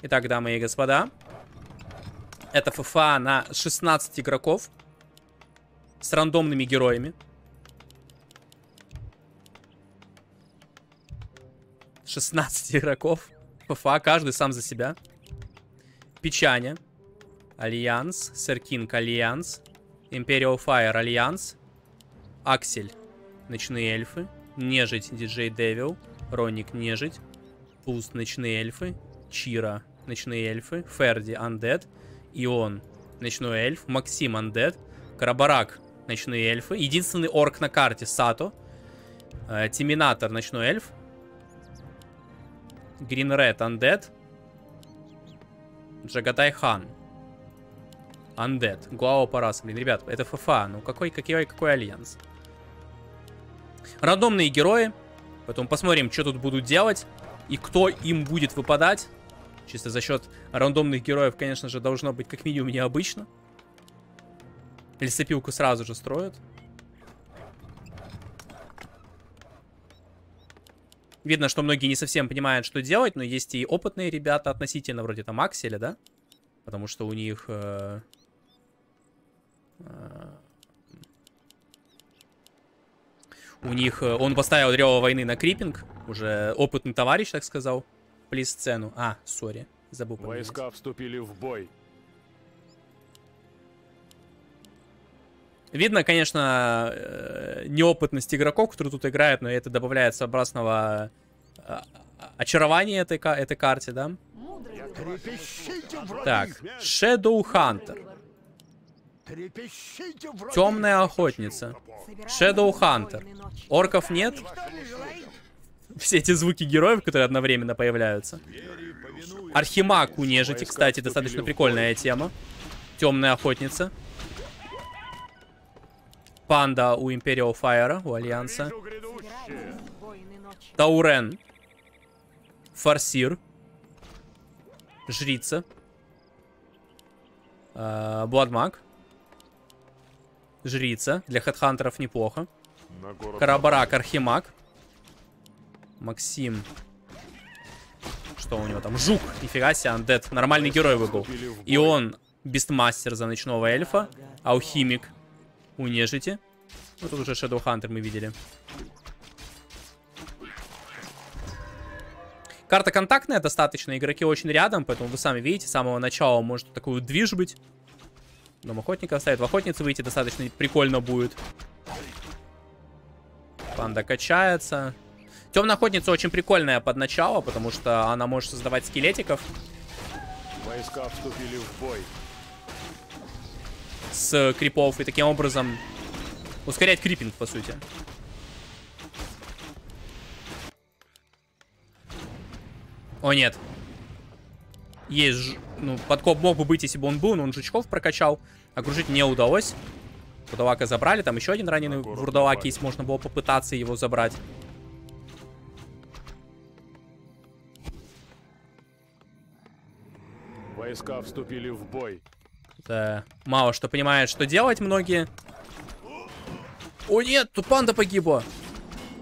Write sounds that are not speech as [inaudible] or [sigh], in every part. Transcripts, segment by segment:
Итак, дамы и господа. Это FFA на 16 игроков. С рандомными героями. 16 игроков. FFA, каждый сам за себя. Печаня. Альянс. Серкинг Альянс. Imperial Fire Альянс. Аксель. Ночные эльфы. Нежить DJ Devil. Роник Нежить. Пуст Ночные эльфы. Чира Ночные эльфы. Ферди Андед. Ион Ночной эльф. Максим Андед. Карабарак Ночные эльфы. Единственный орк на карте Сато. Э, Тиминатор Ночной эльф. Green Red Undead. Джагатай Хан. Undead. Гуао Парас. Блин, ребят, это ФФА. Ну какой, какой, какой альянс? Рандомные герои. Потом посмотрим, что тут будут делать. И кто им будет выпадать. Чисто за счет рандомных героев, конечно же, должно быть как минимум необычно. Лесопилку сразу же строят. Видно, что многие не совсем понимают, что делать, но есть и опытные ребята относительно, вроде там Акселя, да? Потому что у них... Э, э, у них... Э, он поставил древо войны на крипинг. Уже опытный товарищ, так сказал. Плиз сцену. А, сори. Забыл поменять. Войска вступили в бой. Видно, конечно, э, неопытность игроков, которые тут играют, но это добавляет своеобразного э, очарования этой, этой карте, да? Так, Shadow Hunter. Темная охотница. Shadow Hunter. Орков нет. Все эти звуки героев, которые одновременно появляются. Архимаг у нежити, кстати, достаточно прикольная тема. Темная охотница. Панда у Imperial Fire, у Альянса. Таурен. Фарсир. Жрица. Э, Бладмаг. Жрица. Для хедхантеров неплохо. Карабарак, Архимаг. Максим. Что у него там? Жук. Нифига себе, андед. Нормальный герой выбыл. И он Бестмастер за ночного эльфа. Алхимик у нежити. Ну, тут уже Shadow Hunter мы видели. Карта контактная достаточно, игроки очень рядом, поэтому вы сами видите, с самого начала может такой движ быть. Дом охотника оставит. В охотнице выйти достаточно прикольно будет. Панда качается. Темная охотница очень прикольная под начало, потому что она может создавать скелетиков. Войска вступили в бой с крипов и таким образом ускорять крипинг, по сути. О, нет. Есть, ну, подкоп мог бы быть, если бы он был, но он жучков прокачал. Окружить не удалось. Вурдалака забрали, там еще один раненый вурдалак есть, можно было попытаться его забрать. Войска вступили в бой. Это мало что понимает, что делать многие. О нет, тут панда погибла.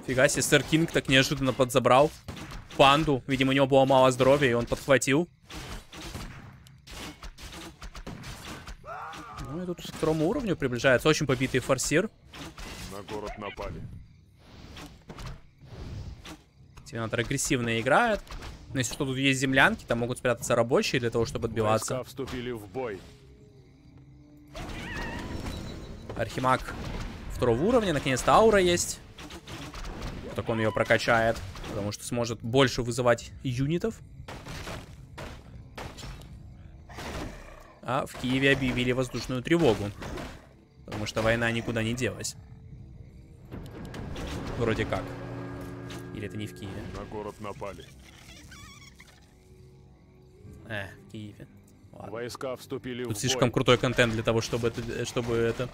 Фига себе, сэр Кинг так неожиданно подзабрал панду. Видимо, у него было мало здоровья, и он подхватил. Ну и тут к второму уровню приближается. Очень побитый форсир. На город напали. Терминатор агрессивно играет. Но если что, тут есть землянки, там могут спрятаться рабочие для того, чтобы отбиваться. Войска вступили в бой. Архимаг второго уровня. Наконец-то аура есть. Так он ее прокачает. Потому что сможет больше вызывать юнитов. А в Киеве объявили воздушную тревогу. Потому что война никуда не делась. Вроде как. Или это не в Киеве? На город напали. Э, в Киеве. Ладно. Войска вступили Тут в слишком бой. крутой контент для того, чтобы это, чтобы это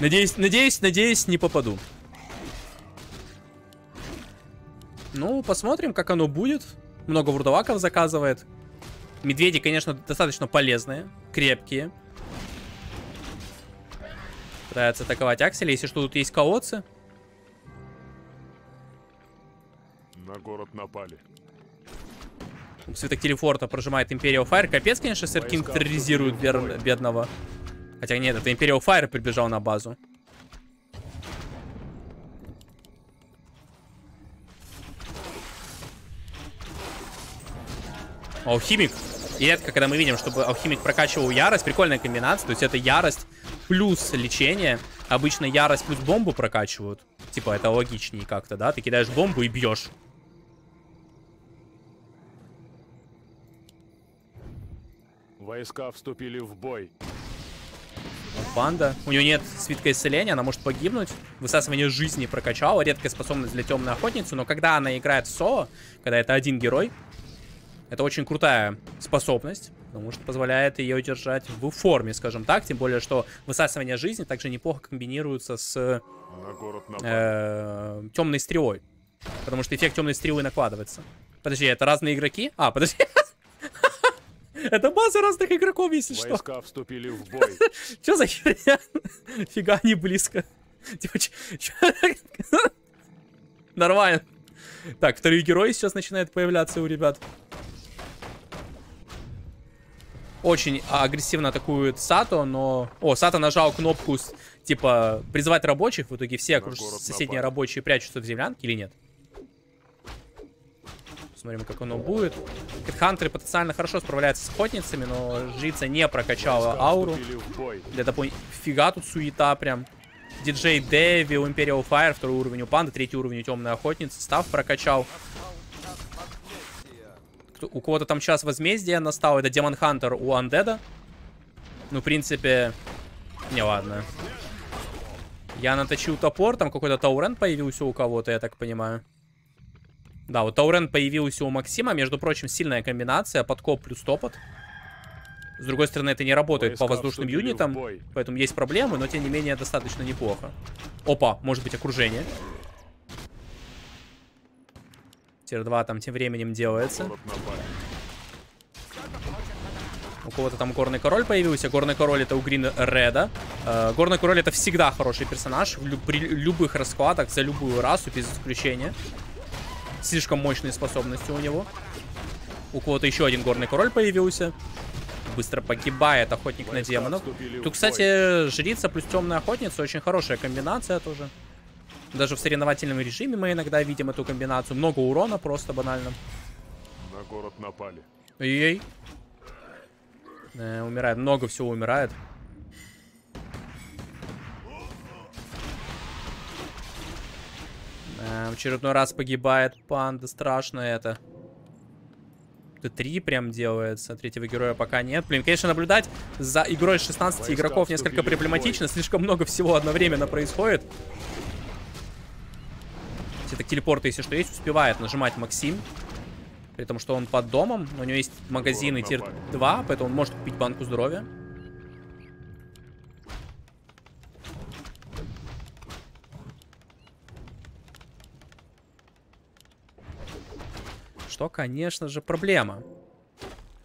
Надеюсь, надеюсь, надеюсь, не попаду. Ну, посмотрим, как оно будет. Много вурдалаков заказывает. Медведи, конечно, достаточно полезные, крепкие. Пытаются атаковать Акселя. Если что, тут есть колодцы. На город напали. Свиток телепорта прожимает Imperial Fire. Капец, конечно, Сэр Кинг терроризирует бер- бедного. Хотя нет, это Imperial Fire прибежал на базу. Алхимик. Редко, когда мы видим, чтобы алхимик прокачивал ярость, прикольная комбинация. То есть это ярость плюс лечение. Обычно ярость плюс бомбу прокачивают. Типа это логичнее как-то, да? Ты кидаешь бомбу и бьешь. Войска вступили в бой. Панда. У нее нет свитка исцеления, она может погибнуть. Высасывание жизни прокачала. Редкая способность для темной охотницы. Но когда она играет в соло, когда это один герой, это очень крутая способность. Потому что позволяет ее держать в форме, скажем так. Тем более, что высасывание жизни также неплохо комбинируется с э, темной стрелой. Потому что эффект темной стрелы накладывается. Подожди, это разные игроки? А, подожди. [laughs] Это база разных игроков, если что. Войска вступили в бой. [laughs] Что за херня? [laughs] Фига не близко. Типа, [laughs] Нормально. Так, вторые герои сейчас начинают появляться у ребят. Очень агрессивно атакует Сато, но... О, Сато нажал кнопку, типа, призывать рабочих. В итоге все окруж- соседние напали. рабочие прячутся в землянке или нет? Смотрим, как оно будет. Хантеры потенциально хорошо справляются с охотницами, но жрица не прокачала ауру. Для допол- Фига тут суета прям. Диджей Devil, Imperial Fire, второй уровень у панды, третий уровень у темной охотницы. Став прокачал. Кто- у кого-то там час возмездия настал. Это Демон Хантер у Андеда. Ну, в принципе... Не, ладно. Я наточил топор, там какой-то Таурен появился у кого-то, я так понимаю. Да, вот Таурен появился у Максима. Между прочим, сильная комбинация. Подкоп плюс топот. С другой стороны, это не работает по Войска воздушным вступили в юнитам. Поэтому есть проблемы, но тем не менее достаточно неплохо. Опа, может быть окружение. Тир 2 там тем временем делается. У кого-то там Горный Король появился. Горный Король это у Грин Реда. Э, Горный Король это всегда хороший персонаж. В лю- при любых раскладах, за любую расу, без исключения. Слишком мощные способности у него. У кого-то еще один Горный Король появился. Быстро погибает охотник на демонов. Тут, кстати, жрица плюс темная охотница. Очень хорошая комбинация тоже. Даже в соревновательном режиме мы иногда видим эту комбинацию. Много урона просто банально. На город напали. Ой-ой. Э, умирает. Много всего умирает. В очередной раз погибает панда. Страшно это. Т3 прям делается. Третьего героя пока нет. Блин, конечно, наблюдать за игрой 16 Войска игроков несколько проблематично. Слишком много всего одновременно происходит. Все так телепорты, если что есть, успевает нажимать Максим. При том, что он под домом. У него есть магазины тир 2, поэтому он может купить банку здоровья. Что, конечно же, проблема.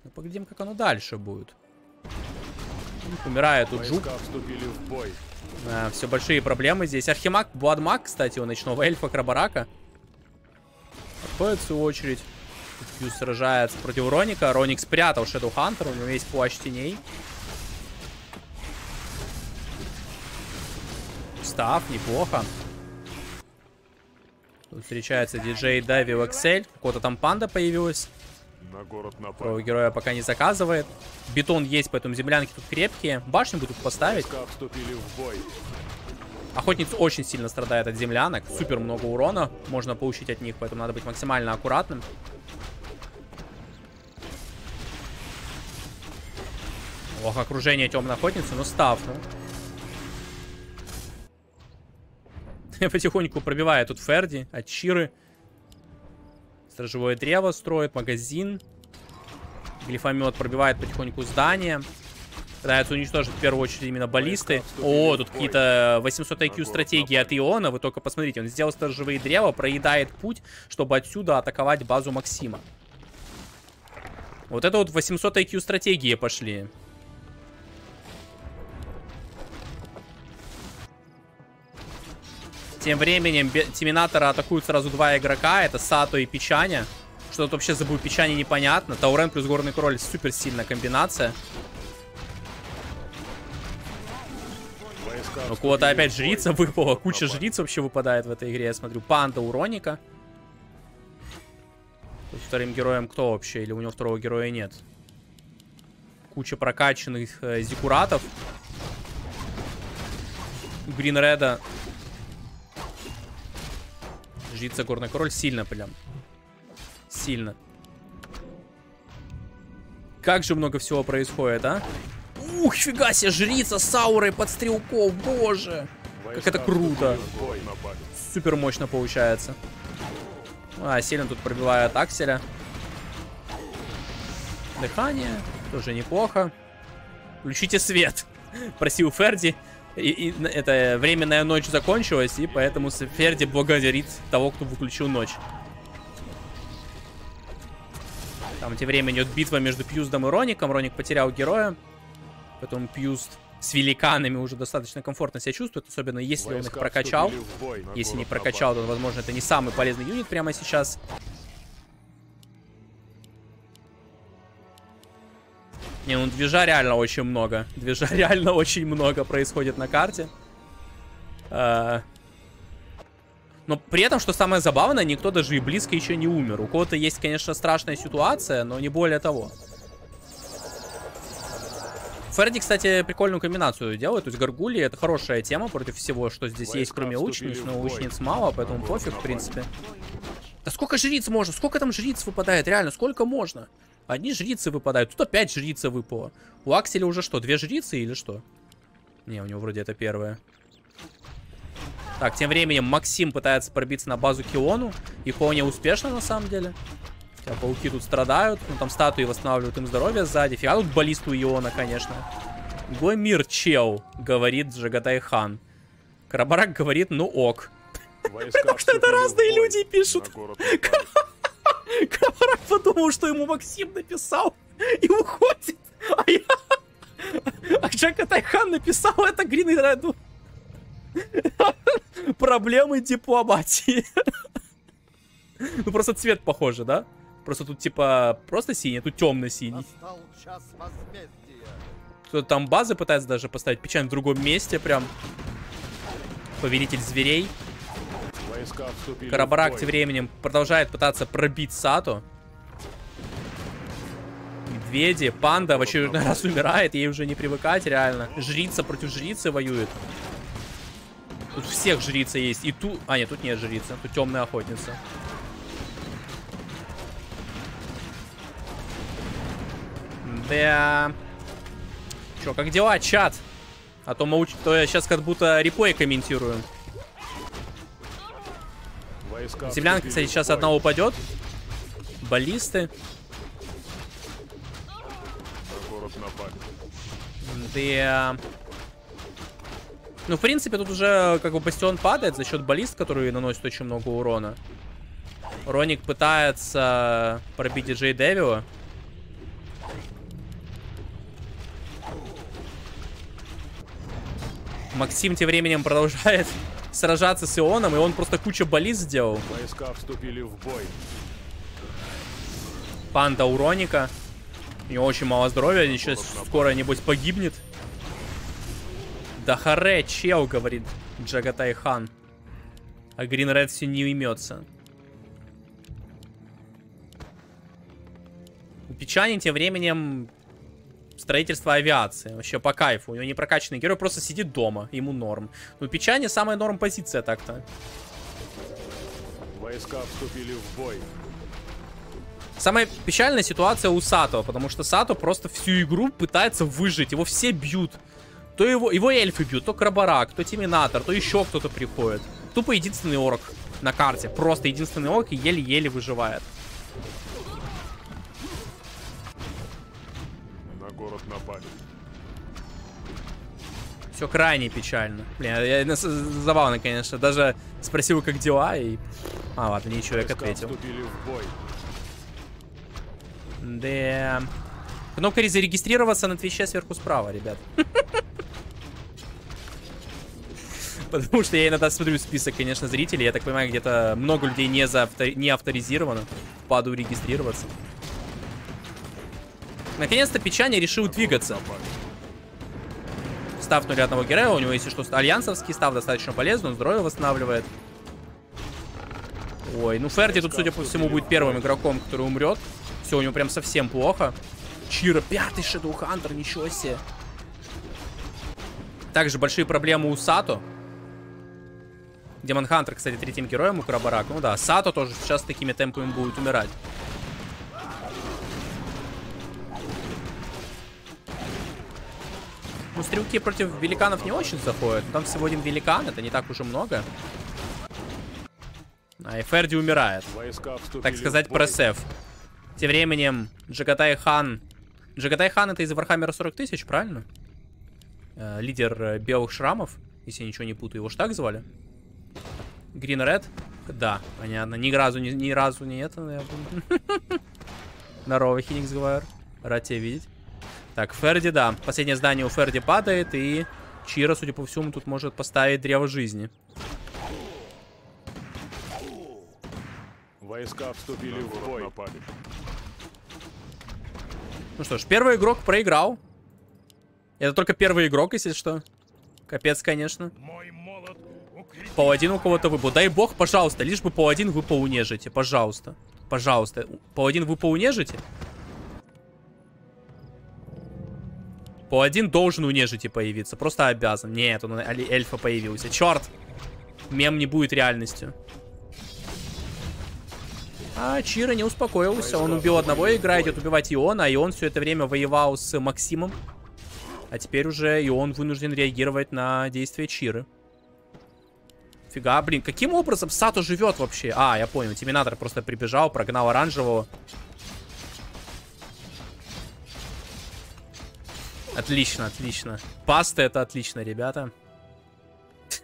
Ну, поглядим, как оно дальше будет. Умирает тут жук. Вступили в бой. все большие проблемы здесь. Архимаг, Бладмаг, кстати, у ночного эльфа Крабарака. Подходит в свою очередь. Q сражается против Роника. Роник спрятал Shadow Hunter, у него есть плащ теней. Став, неплохо. Тут встречается диджей Дави Excel. У кого-то там панда появилась. На город Второго напали. героя пока не заказывает. Бетон есть, поэтому землянки тут крепкие. Башню будут поставить. В. Охотница очень сильно страдает от землянок. Супер много урона можно получить от них, поэтому надо быть максимально аккуратным. Ох, окружение темной охотницы, ну став, ну. [laughs] Потихоньку пробивает тут Ферди от Чиры. Стражевое древо строит, магазин. Глифомет пробивает потихоньку здание. Пытается уничтожить в первую очередь именно баллисты. О, тут какие-то 800 IQ стратегии от Иона. Вы только посмотрите, он сделал сторожевые древа, проедает путь, чтобы отсюда атаковать базу Максима. Вот это вот 800 IQ стратегии пошли. Тем временем Терминатора атакуют сразу два игрока. Это Сато и Печаня. Что тут вообще забыл печани непонятно. Таурен плюс горный король супер сильная комбинация. У кого-то вступили опять жрица выпала. Куча жриц вообще выпадает в этой игре. Я смотрю. Панда у Роника. Тут вторым героем кто вообще? Или у него второго героя нет? Куча прокачанных э, зикуратов. У Гринреда. Жрица Горный Король сильно прям. Сильно. Как же много всего происходит, а? Ух, фига себе, жрица с аурой под стрелков, боже. Войска это круто. Супер мощно получается. А, сильно тут пробивает акселя. Дыхание, тоже неплохо. Включите свет, [laughs] просил Ферди. И, и это временная ночь закончилась, и поэтому Ферди благодарит того, кто выключил ночь. Там тем временем идет битва между Пьюздом и Роником. Роник потерял героя. Поэтому Пьюзд с великанами уже достаточно комфортно себя чувствует, особенно если он их Войска прокачал. бой. Если не прокачал, то, возможно, это не самый полезный юнит прямо сейчас. Не, ну движа реально очень много. Движа реально очень много происходит на карте. А, Но при этом, что самое забавное, никто даже и близко еще не умер. У кого-то есть, конечно, страшная ситуация, но не более того. Ферди, кстати, прикольную комбинацию делает. То есть Гаргули это хорошая тема против всего, что здесь есть, кроме лучниц. Но лучниц мало, поэтому пофиг, в принципе. Да сколько жриц можно? Сколько там жриц выпадает? Реально, сколько можно? Одни жрицы выпадают. Тут опять жрица выпала. У Акселя уже что, две жрицы или что? Не, у него вроде это первая. Так, тем временем Максим пытается пробиться на базу Киону. И вполне успешно, на самом деле. Хотя пауки тут страдают. Ну, там статуи восстанавливают им здоровье сзади. Фига тут баллисту Иона, конечно. Гомир чел, говорит Джагатай Хан. Карабарак говорит, ну ок. Потому что это разные люди пишут. [laughs] [laughs] Карабарак подумал, что ему Максим написал и уходит. А я... [laughs] А Джагатай Хан написал это Гринреду. [laughs] Проблемы дипломатии. Ну просто цвет похожий, да? Просто тут типа просто синий, а тут темно-синий. Кто-то там базы пытается даже поставить. Печать в другом месте прям. Повелитель зверей. Карабарак тем временем продолжает пытаться пробить Сату. Медведи, панда в очередной раз умирает, ей уже не привыкать, реально. Жрица против жрицы воюет. Тут всех жрица есть. И тут... А, нет, тут нет жрицы. Тут темная охотница. Да. Чё, как дела, чат? А то мы уч... то я сейчас как будто реплей комментирую. Землянка, кстати, сейчас одна упадет. Баллисты. Да. Ну, в принципе, тут уже как бы бастион падает за счет баллист, которые наносят очень много урона. Роник пытается пробить диджей Девила. Максим тем временем продолжает сражаться с Ионом, и он просто кучу баллист сделал. Войска вступили в бой. Панда у Роника. У него очень мало здоровья, сейчас скоро, небось, погибнет. Да харе, чел, говорит Джагатай Хан. А Грин Ред все не уймется. У Печани тем временем строительство авиации. Вообще по кайфу. У него не прокачанный герой, просто сидит дома. Ему норм. У Печани самая норм позиция так-то. Войска вступили в бой. Самая печальная ситуация у Сато, потому что Сато просто всю игру пытается выжить. Его все бьют. То его, его эльфы бьют, то Крабарак, то Тиминатор, то еще кто-то приходит. Тупо единственный орк на карте. Просто единственный орк и еле-еле выживает. Напали. Все крайне печально. Блин, я, я- забавно, конечно. Даже спросил, как дела, и... А, ладно, не человек ответил. Да. Кнопка зарегистрироваться на Твиче сверху справа, ребят. [laughs] Потому что я иногда смотрю список, конечно, зрителей. Я так понимаю, где-то много людей не, заавто- не авторизировано. паду регистрироваться. Наконец-то Печани решил двигаться. Став нуля одного героя, у него, если что, альянсовский став достаточно полезный, он здоровье восстанавливает. Ой, ну Ферди тут, судя по всему, будет первым игроком, который умрет. Все, у него прям совсем плохо. Чира, пятый Shadow ничего себе. Также большие проблемы у Сато. Demon Hunter, кстати, третьим героем у Крабарак. Ну да, Сато тоже сейчас такими темпами будет умирать. Ну, стрелки против великанов не очень заходят. Там всего один великан, это не так уж и много. А и Ферди умирает. Так сказать, press F. Тем временем Джагатай Хан... Джагатай Хан это из Warhammer а 40 тысяч, правильно? Э, лидер э, белых шрамов, если я ничего не путаю. Его ж так звали? Green Red? Да, понятно. Ни разу, ни, ни разу не это. [laughs] Здорово, Хиникс Гвайер. Рад тебя видеть. Так, Ферди, да. Последнее здание у Ферди падает, и Чира, судя по всему, тут может поставить древо жизни. Войска вступили в бой. Напали. Ну что ж, первый игрок проиграл. Это только первый игрок, если что. Капец, конечно. Паладин у кого-то выпал. Дай бог, пожалуйста, лишь бы паладин выпал у нежити. Пожалуйста. Пожалуйста. Паладин выпал у нежити? Паладин должен у нежити появиться. Просто обязан. Нет, он эльфа появился. Черт! Мем не будет реальностью. А Чира не успокоился. Он убил одного игра, идет убивать Иона, а Ион все это время воевал с Максимом. А теперь уже Ион вынужден реагировать на действия Чиры. Фига, блин, каким образом Сато живет вообще? А, я понял, Тиминатор просто прибежал, прогнал оранжевого. Отлично, отлично. Паста это отлично, ребята.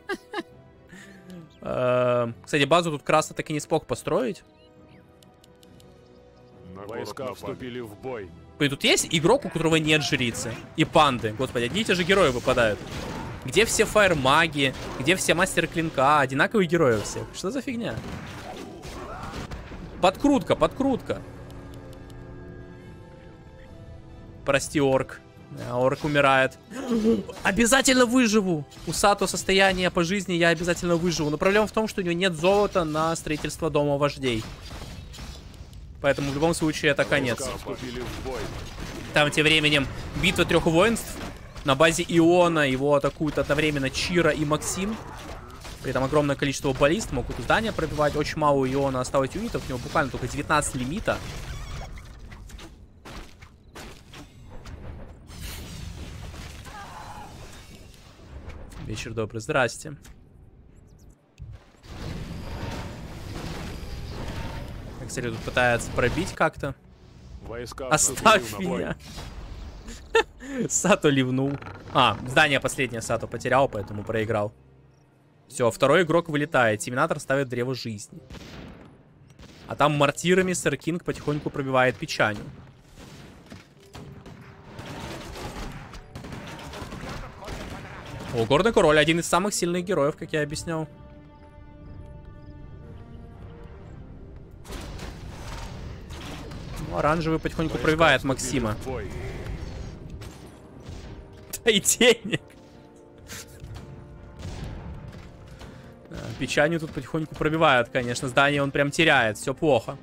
[laughs] Эм, Кстати, базу тут Красно так и не смог построить. Войска вступили в бой. Блин, тут есть игрок, у которого нет жрицы. И панды. Господи, одни и те же герои выпадают. Где все фаер-маги? Где все мастер клинка? Одинаковые герои у всех. Что за фигня? Подкрутка, подкрутка. Прости, орк. Да, орк умирает. Обязательно выживу. У Сато состояние по жизни, я обязательно выживу. Но проблема в том, что у него нет золота на строительство дома вождей. Поэтому в любом случае это конец. Там тем временем битва трех воинств. На базе Иона его атакуют одновременно Чира и Максим. При этом огромное количество баллист могут здания пробивать. Очень мало у Иона осталось юнитов. У него буквально только 19 лимита. Вечер добрый. Здрасте. Кстати, тут пытается пробить как-то. Оставь меня. [laughs] Сато ливнул. А, здание последнее Сато потерял, поэтому проиграл. Все, второй игрок вылетает. Терминатор ставит древо жизни. А там мортирами Сэр Кинг потихоньку пробивает печанью. О, Горный Король, один из самых сильных героев, как я объяснял. Ну, оранжевый потихоньку пробивает Максима. Да и денег. Печанью тут потихоньку пробивают, конечно. Здание он прям теряет. Все плохо.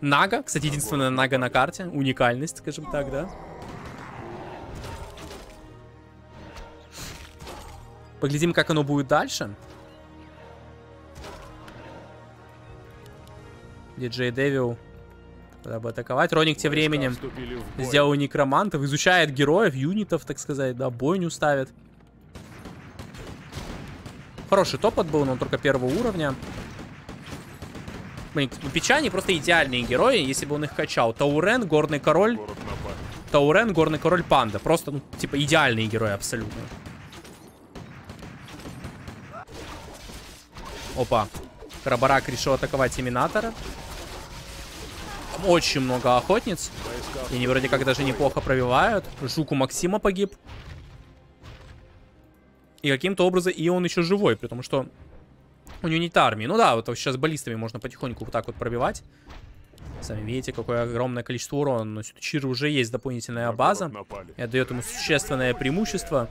Нага. Кстати, единственная Нага на карте. Уникальность, скажем так, да? Поглядим, как оно будет дальше. Диджей Девил. Куда бы атаковать. Роник тем временем сделал некромантов, изучает героев, юнитов, так сказать, да, бойню ставит. Хороший топот был, но он только первого уровня. Блин, у Печани просто идеальные герои, если бы он их качал. Таурен, Горный Король. Таурен, Горный Король, Панда. Просто, ну, типа, идеальные герои абсолютно. Опа. Карабарак решил атаковать Иминатора. Очень много охотниц. И они вроде как даже неплохо пробивают. Жук у Максима погиб. И каким-то образом и он еще живой, потому что У него нет армии. Ну да, вот сейчас баллистами можно потихоньку вот так вот пробивать. Сами видите, какое огромное количество урона. Но у Чиры уже есть дополнительная На база. И отдает ему существенное преимущество.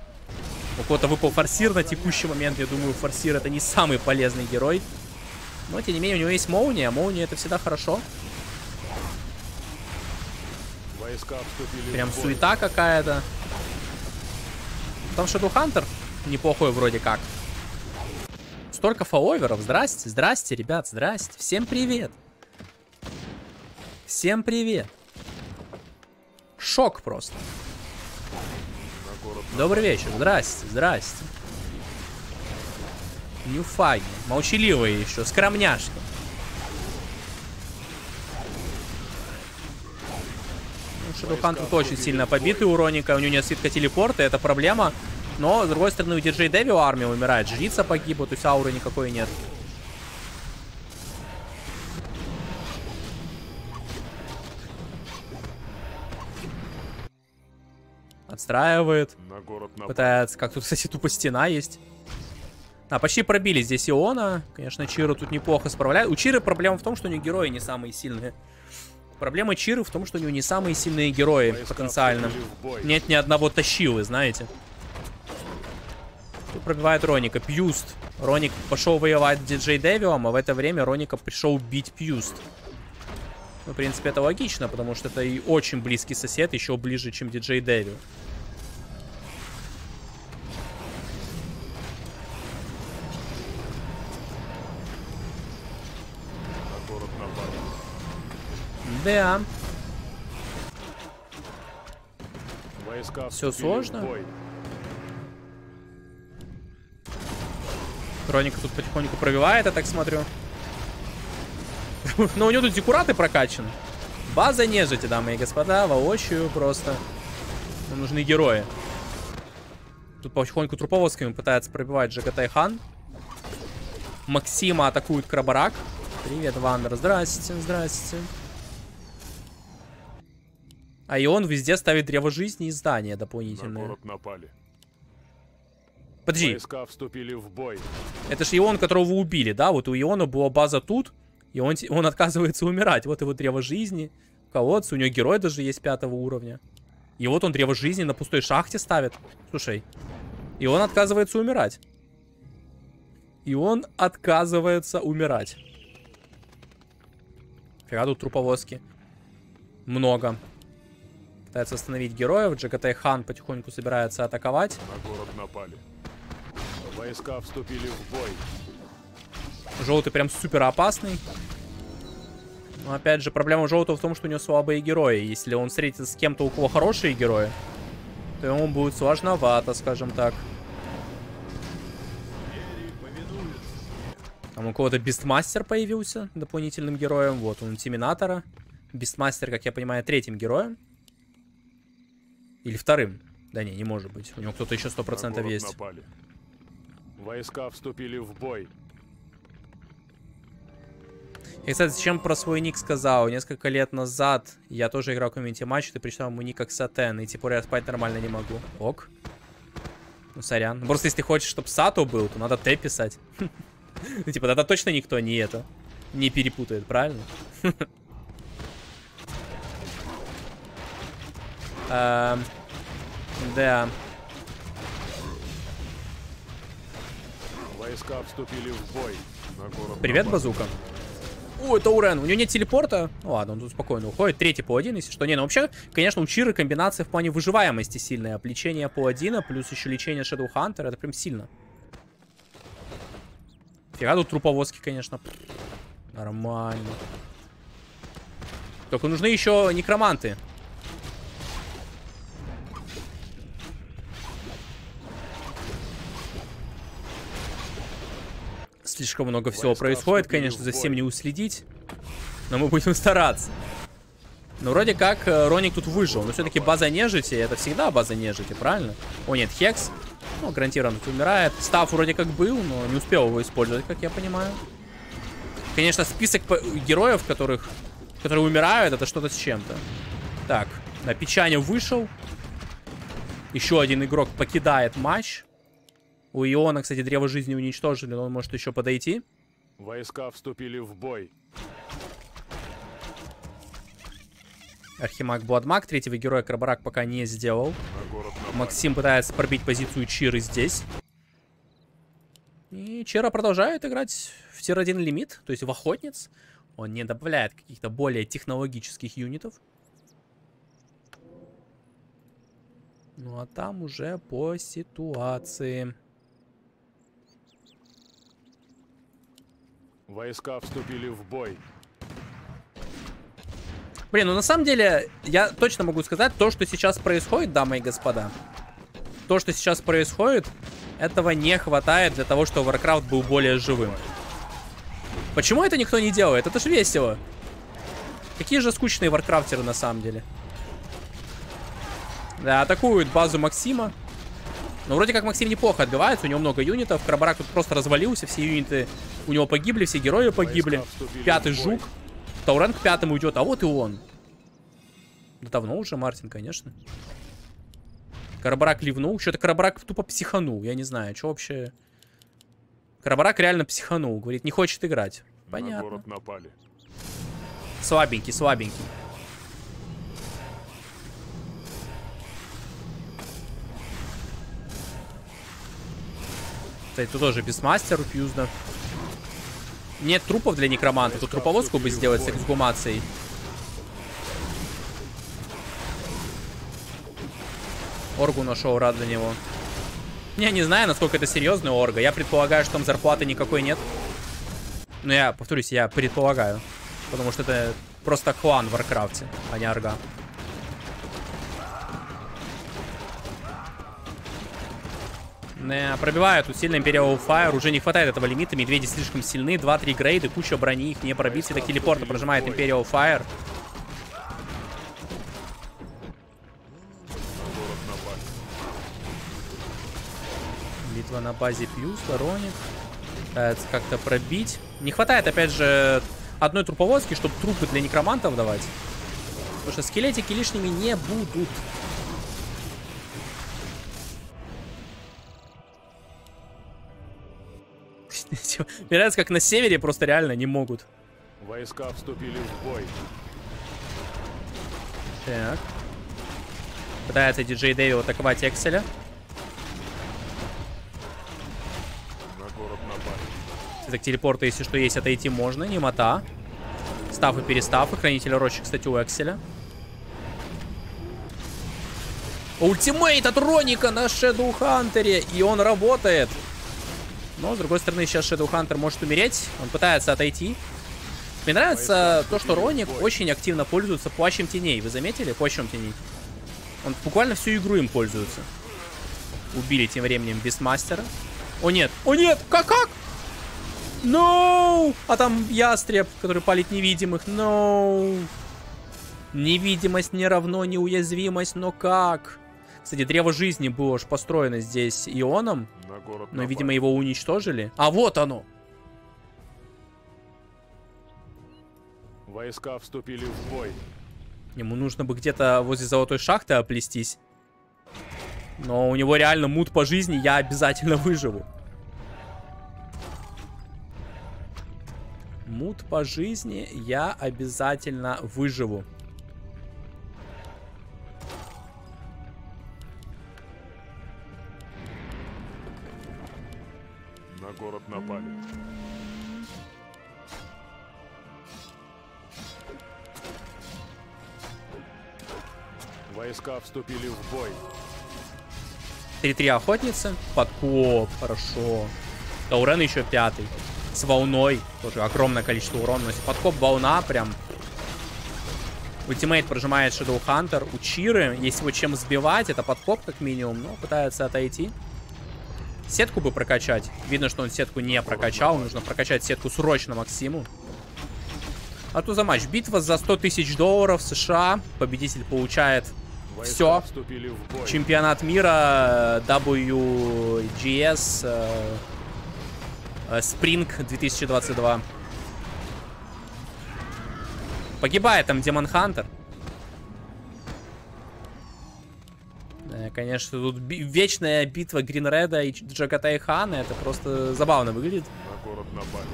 У кого-то выпал форсир на текущий момент. Я думаю, форсир это не самый полезный герой. Но, тем не менее, у него есть молния. Молния это всегда хорошо. Прям суета какая-то. Там Hunter неплохой вроде как. Столько фолловеров. Здрасте, здрасте, ребят, здрасте. Всем привет. Всем привет. Шок просто. Добрый вечер. Здрасте, здрасте. Ньюфаги. Молчаливые еще, скромняшки. Ну, Shadowhunt тут очень сильно побитый у Роника. У него нет свитка телепорта, это проблема. Но, с другой стороны, у Диджей Девил армия умирает. Жрица погибла, то есть ауры никакой нет. Отстраивает. на город напали. Пытается, как тут, кстати, тупо стена есть. А, почти пробили здесь Иона. Конечно, Чиру тут неплохо справляет. У Чиры проблема в том, что у него герои не самые сильные. Проблема Чиры в том, что у него не самые сильные герои Войска потенциально. Нет ни одного тащилы, знаете. Тут пробивает Роника. Пьюст. Роник пошел воевать с Диджей Девилом, а в это время Роника пришел бить Пьюст. Ну, в принципе, это логично, потому что это и очень близкий сосед, еще ближе, чем Диджей Девил. Да. Войска вступили сложно? в бой. Роника тут потихоньку пробивает, я так смотрю. [laughs] Но у него тут декураты прокачаны. База нежити, дамы и господа, воочию просто. Нам нужны герои. Тут потихоньку труповозками пытается пробивать Джагатай Хан. Максима атакует Крабарак. Привет, Вандер. Здрасте, здрасте. А и он везде ставит древо жизни и здания На дополнительные. город напали. Подожди, Войска вступили в бой. Это же Ион, которого вы убили, да? Вот у Иона была база тут, и он, он отказывается умирать. Вот его древо жизни, колодцы, у него герой даже есть пятого уровня. И вот он древо жизни на пустой шахте ставит. Слушай, и он отказывается умирать. И он отказывается умирать. Фига тут труповозки. Много. Пытается остановить героев. Джагатай Хан потихоньку собирается атаковать. На город напали. Войска вступили в бой. Желтый прям супер опасный. Но опять же, проблема желтого в том, что у него слабые герои. Если он встретится с кем-то, у кого хорошие герои, то ему будет сложновато, скажем так. Там у кого-то Бестмастер появился дополнительным героем. Вот он, Тиминатора. Бестмастер, как я понимаю, третьим героем. Или вторым. Да не, не может быть. У него кто-то еще 100% город есть. напали. Войска вступили в бой. Я, кстати, зачем про свой ник сказал? Несколько лет назад я тоже играл в комьюнити матч, ты прочитал мой ник как Сатен, и теперь я спать нормально не могу. Ок. Ну, сорян. Ну, Просто если хочешь, чтобы Сато был, то надо Т писать. [laughs] Ну, типа, тогда точно никто не это, не перепутает, правильно? [laughs] Эм, Да. Войска вступили в бой. Привет. Базука. О, это Урен. У него нет телепорта. Ну ладно, он тут спокойно уходит. Третий по один, если что. Не, ну вообще, конечно, у Чиры комбинация в плане выживаемости сильная. Лечение по один, плюс еще лечение Shadow Hunter. Это прям сильно. Фига тут труповозки, конечно. Нормально. Только нужны еще некроманты. Слишком много всего происходит, конечно, за всем не уследить. Но мы будем [laughs] стараться. Но вроде как э, Роник тут выжил. Но все-таки база нежити, это всегда база нежити, правильно? О, нет, Хекс. Ну, гарантированно умирает. Став вроде как был, но не успел его использовать, как я понимаю. Конечно, список героев, которых, которые умирают, это что-то с чем-то. Так, на Печаня вышел. Еще один игрок покидает матч. У Иона, кстати, древо жизни уничтожили, но он может еще подойти. Войска вступили в бой. Архимаг Бладмаг, третьего героя Крабарак пока не сделал. На. Максим пытается пробить позицию Чиры здесь. И Чира продолжает играть в тир-1 лимит, то есть в охотниц. Он не добавляет каких-то более технологических юнитов. Ну а там уже по ситуации. Войска вступили в бой. Блин, ну на самом деле, я точно могу сказать, то, что сейчас происходит, дамы и господа, то, что сейчас происходит, этого не хватает для того, чтобы Warcraft был более живым. Почему это никто не делает? Это же весело. Какие же скучные варкрафтеры на самом деле. Да, атакуют базу Максима. Но вроде как Максим неплохо отбивается, у него много юнитов. Крабарак тут просто развалился, все юниты у него погибли, все герои погибли. Пятый жук. Таурен к пятому идет, а вот и он. Да давно уже Мартин, конечно. Карабарак ливнул. Что-то Карабарак тупо психанул. Я не знаю, что вообще... Карабарак реально психанул. Говорит, не хочет играть. На Понятно. город напали. Слабенький, слабенький. Кстати, тут тоже без мастера фьюзда. Нет трупов для некроманта. Тут труповозку бы сделать с эксгумацией. Оргу нашел, рад за него. Я не знаю, насколько это серьезный орга. Я предполагаю, что там зарплаты никакой нет. Но я, повторюсь, я предполагаю. Потому что это просто клан в Warcraft е, а не орга. Пробивают тут сильно Imperial Fire. Уже не хватает этого лимита. Медведи слишком сильны. 2-3 грейды, куча брони. Их не пробить. Это телепорта прожимает город напали. Битва на базе плюс, Вороник. Пытается как-то пробить. Не хватает, опять же, одной труповозки, чтобы трупы для некромантов давать. Потому что скелетики лишними не будут. [laughs] Мне нравится, как на севере просто реально не могут. Войска вступили в бой. Так. Пытается DJ Devil атаковать Экселя. На город напали. Так, телепорта, если что есть, отойти можно. Немота. Став и перестав. И хранитель рощи, кстати, у Экселя. Ultimate от Роника на Shadow Hunter е. И он работает. Но, с другой стороны, сейчас Шэдоу Хантер может умереть. Он пытается отойти. Мне нравится то, что Роник очень активно пользуется плащем теней. Вы заметили? Плащом теней. Он буквально всю игру им пользуется. Убили тем временем Бестмастера. О нет! О нет! Как как? No! А там ястреб, который палит невидимых. No! Невидимость не равно неуязвимость, но как? Кстати, древо жизни было же построено здесь ионом, город но, напали. видимо, его уничтожили. А вот оно! Войска вступили в бой. Ему нужно бы где-то возле золотой шахты оплестись. Но у него реально мут по жизни, я обязательно выживу. Мут по жизни, я обязательно выживу. Город напали. Войска вступили в бой. 3-3 охотницы. Подкоп, хорошо. Таурен еще пятый. С волной. Тоже огромное количество урона. Подкоп, волна прям. Ultimate прожимает Shadow Hunter. У Чиры есть его чем сбивать. Это подкоп как минимум. Но пытается отойти. Сетку бы прокачать. Видно, что он сетку не прокачал. Нужно прокачать сетку срочно Максиму. А то за матч. Битва за 100 тысяч долларов США. Победитель получает Войска Всё. вступили в бой. чемпионат мира WGS э, э, Spring 2022. Погибает там Демон Хантер. Э, конечно, тут вечная битва Гринреда и Джаката и Хана. Это просто забавно выглядит. На город напали.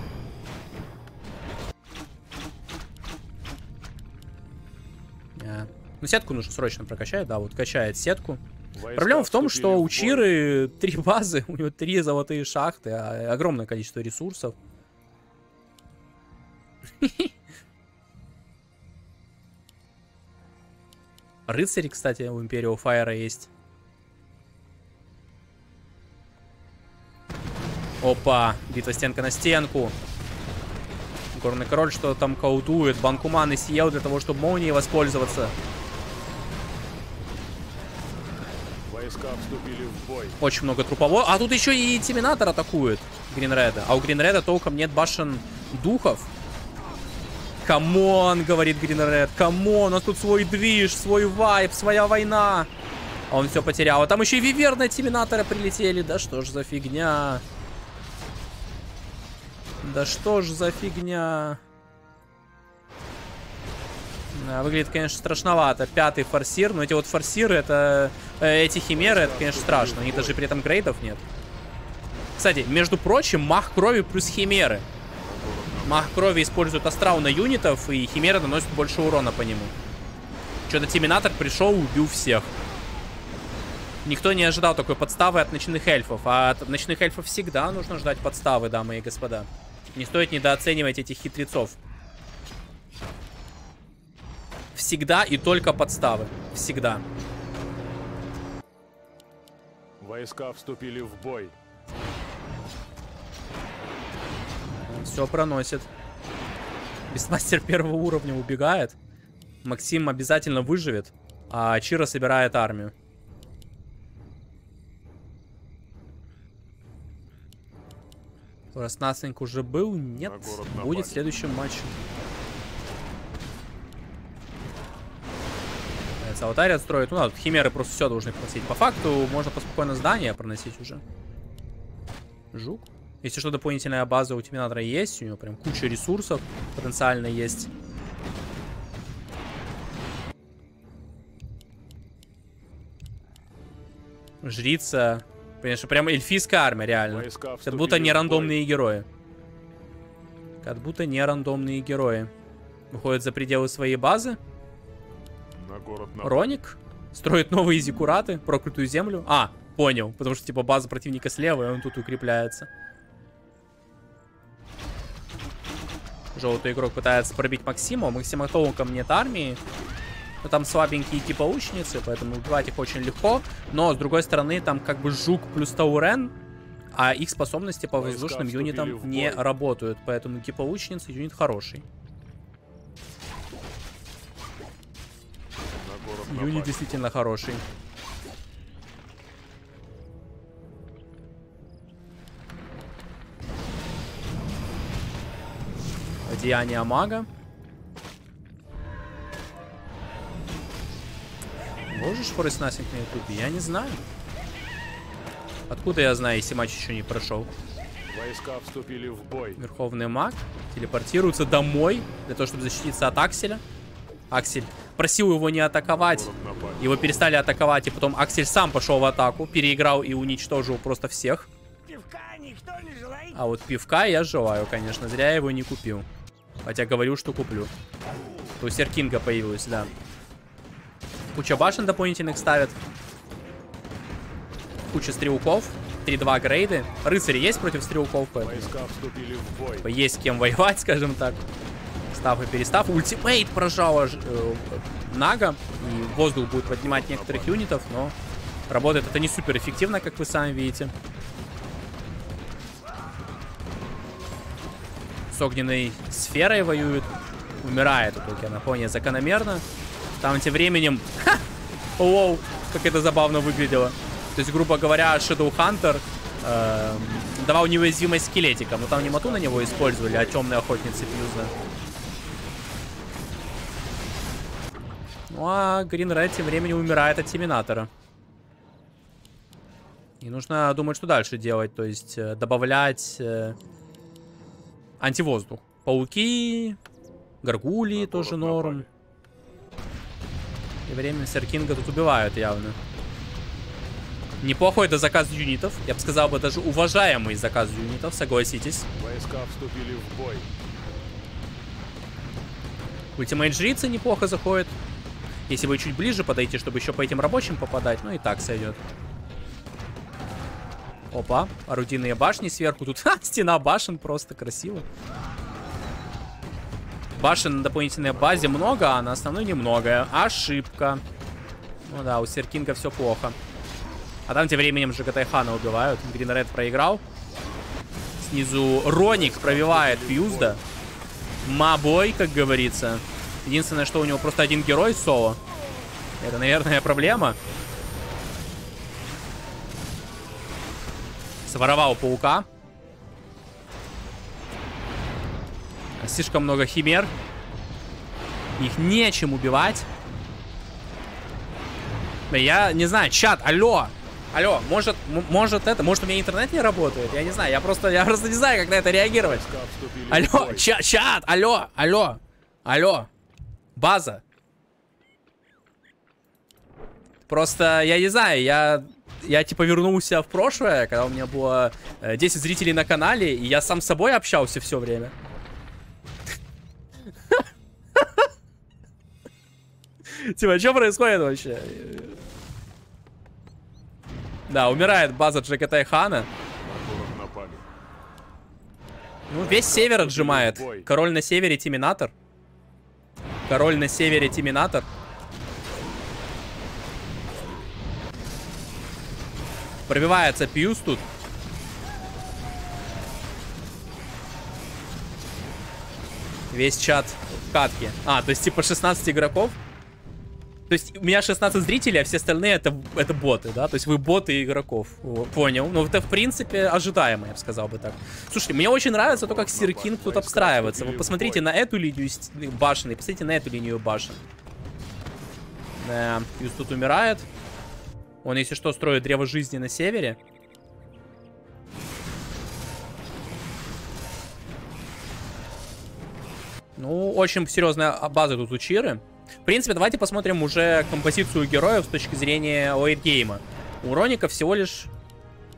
А, э, ну, сетку нужно срочно прокачать, да, вот качает сетку. Войска Проблема в том, что у Чиры три [laughs] базы, у него три золотые шахты, а огромное количество ресурсов. Хе-хе. [laughs] Рыцари, кстати, у Imperial Fire есть. Опа, битва стенка на стенку. Горный король что там каутует. Банку маны съел для того, чтобы молнией воспользоваться. Войска вступили в бой. Очень много трупового. А тут еще и Тиминатор атакует Гринреда. А у Гринреда толком нет башен духов. Come on, говорит Гринред. Come on, у нас тут свой движ, свой vibe, своя война. А он все потерял. А там еще и виверны от Тиминатора прилетели. Да что ж за фигня. Да что ж за фигня. Выглядит, конечно, страшновато. Пятый far seer. Но эти вот far seer ы, это... э, эти химеры, это, конечно, страшно. У них даже при этом грейдов нет. Кстати, между прочим, маг крови плюс химеры. Мах крови использует астрал на юнитов, и химеры наносят больше урона по нему. Что-то Тиминатор пришел убил всех. Никто не ожидал такой подставы от ночных эльфов. А от ночных эльфов всегда нужно ждать подставы, дамы и господа. Не стоит недооценивать этих хитрецов. Всегда и только подставы. Всегда. Войска вступили в бой. Все проносит. Бестмастер [laughs] первого уровня убегает. Максим обязательно выживет. А Чира собирает армию. Наслинг уже был, нет. На Будет в следующем матче. Алтарь отстроит. Ну да, тут химеры просто все должны проносить. По факту можно поспокойно здание проносить уже. Жук. Если что, дополнительная база у Терминатора есть, у него прям куча ресурсов потенциально есть. Жрица. Конечно, прям эльфийская армия, реально. Как будто не рандомные герои. Как будто не рандомные герои. Выходят за пределы своей базы. На город напали. Роник строит новые зиккураты, проклятую землю. А, понял, потому что типа база противника слева, и он тут укрепляется. Желтый игрок пытается пробить Максима. У Максима толком нет армии. Но там слабенькие типа лучницы, поэтому убивать их очень легко. Но, с другой стороны, там как бы Жук плюс Таурен, а их способности по Войска воздушным юнитам не работают. Поэтому типа лучницы юнит хороший. Юнит действительно хороший. Одеяние мага. Можешь форест насинг на ютубе? Я не знаю. Откуда я знаю, если матч еще не прошел? Войска вступили в бой. Верховный маг телепортируется домой для того, чтобы защититься от Акселя. Аксель просил его не атаковать. Его перестали атаковать, и потом Аксель сам пошел в атаку, переиграл и уничтожил просто всех. А вот пивка я желаю, конечно. Зря я его не купил. Хотя говорил, что куплю. У Серкинга появилась, да. Куча башен дополнительных ставят. Куча стрелков. 3-2 грейды. Рыцари есть против стрелков, есть с кем воевать, [laughs] скажем так. Став и перестав. Ultimate прожала э, Нага. И воздух будет поднимать некоторых юнитов, но работает это не супер эффективно, как вы сами видите. Огненной сферой воюет. Умирает у Токена Пони закономерно. Там тем временем... [laughs] Ха! Оу, как это забавно выглядело. То есть, грубо говоря, Shadow Hunter эм, давал неуязвимость скелетикам. Но там не мату на него использовали, а темные охотницы фьюза. Ну а Green Red тем временем умирает от Терминатора. И нужно думать, что дальше делать. То есть э, добавлять э, антивоздух. Пауки, горгулии На тоже норм. напали. И временно Серкинга тут убивают явно. Неплохой это заказ юнитов. Я бы сказал бы даже уважаемый заказ юнитов, согласитесь. Войска вступили в бой. Ultimate жрицы неплохо заходит. Если вы чуть ближе подойти, чтобы еще по этим рабочим попадать, ну и так сойдет. Опа, орудийные башни сверху. Тут [laughs] ха, стена башен, просто красиво. Башен на дополнительной базе много, а на основной немного. Ошибка. Ну да, у Серкинга все плохо. А там тем временем же Хана убивают. Грин Ред проиграл. Снизу Роник пробивает Фьюзда. Мабой, как говорится. Единственное, что у него просто один герой соло. Это, наверное, проблема. Своровал паука. Слишком много химер. Их нечем убивать. Я не знаю, чат, алло. Алло, может, может это, может у меня интернет не работает? Я не знаю, я просто, я просто не знаю, как на это реагировать. Алло, чат, чат, алло, алло, алло. База. Просто, я не знаю, я, я типа вернулся в прошлое, когда у меня было 10 э, зрителей на канале, и я сам с собой общался все время. [laughs] Типа, что происходит вообще? Да, умирает база Джекатай Хана. Ну, весь север отжимает. Король на севере, Тиминатор. Король на севере, Тиминатор. Пробивается Пьюз тут. Весь чат в катке. А, то есть типа 16 игроков? То есть у меня 16 зрителей, а все остальные это, это боты, да? То есть вы боты игроков. Понял. Ну, это, в принципе, ожидаемо, я бы сказал бы так. Слушайте, мне очень нравится то, как Сир Кинг тут обстраивается. Вы посмотрите на эту линию башен и посмотрите на эту линию башен. Юз тут умирает. Он, если что, строит древо жизни на севере. Ну, очень серьезная база тут у Чиры. В принципе, давайте посмотрим уже композицию героев с точки зрения лейтгейма. У Роника всего лишь...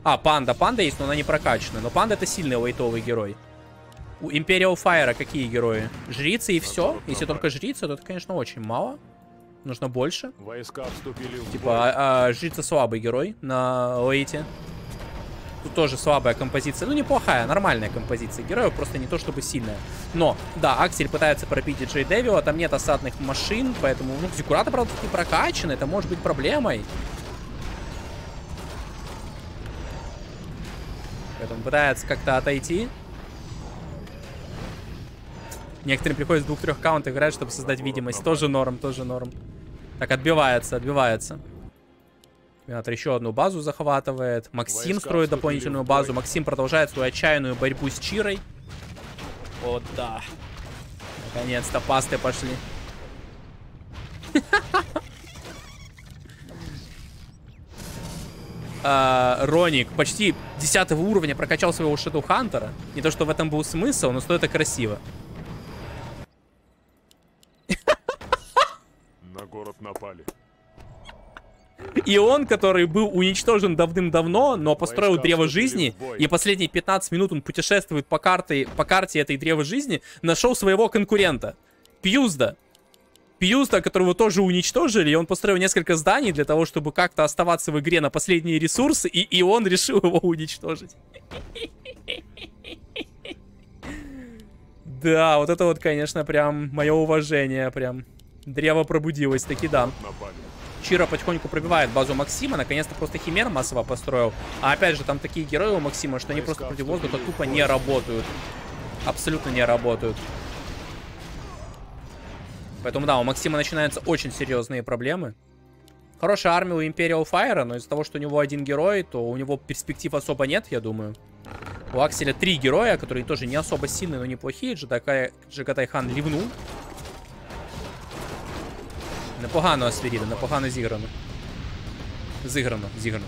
А, панда. Панда есть, но она не прокачана. Но панда это сильный лейтовый герой. У Imperial Fire какие герои? Жрицы и все? Если только жрицы, то это, конечно, очень мало. Нужно больше. Войска вступили в Типа, а, а, жрица слабый герой на лейте. Тут тоже слабая композиция. Ну, неплохая, нормальная композиция героев, просто не то чтобы сильная. Но, да, Аксель пытается пропить Джей Девила, там нет осадных машин, поэтому, ну, Зиккурата, правда, не прокачан, это может быть проблемой. Поэтому пытается как-то отойти. Некоторым приходится двух-трех каунт играть, чтобы создать видимость. Тоже норм, тоже норм. Так, отбивается, отбивается. Терминатор еще одну базу захватывает. Максим Войска строит дополнительную базу. Максим продолжает свою отчаянную борьбу с Чирой. Вот да. Наконец-то пасты пошли. [laughs] А, Роник почти 10 уровня прокачал своего Shadow Хантера. Не то, что в этом был смысл, но стоит это красиво. На город напали. И он, который был уничтожен давным-давно, но построил древо жизни, и последние 15 минут он путешествует по карте, по карте этой древа жизни, нашел своего конкурента. Пьюзда. Пьюзда, которого тоже уничтожили, и он построил несколько зданий для того, чтобы как-то оставаться в игре на последние ресурсы, и, и он решил его уничтожить. [laughs] Да, вот это вот, конечно, прям мое уважение, прям. Древо пробудилось, таки да. Чира потихоньку пробивает базу Максима. Наконец-то просто Химер массово построил. А опять же, там такие герои у Максима, что они просто против воздуха тупо не работают. Абсолютно не работают. Поэтому да, у Максима начинаются очень серьезные проблемы. Хорошая армия у Imperial Fire, но из-за того, что у него один герой, то у него перспектив особо нет, я думаю. У Акселя три героя, которые тоже не особо сильные, но неплохие. Джагатай Хан ливнул. Непогано Асферіда, непогано зіграно. Зіграно, зіграно.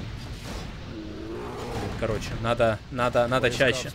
Короче, надо, надо, надо чаще.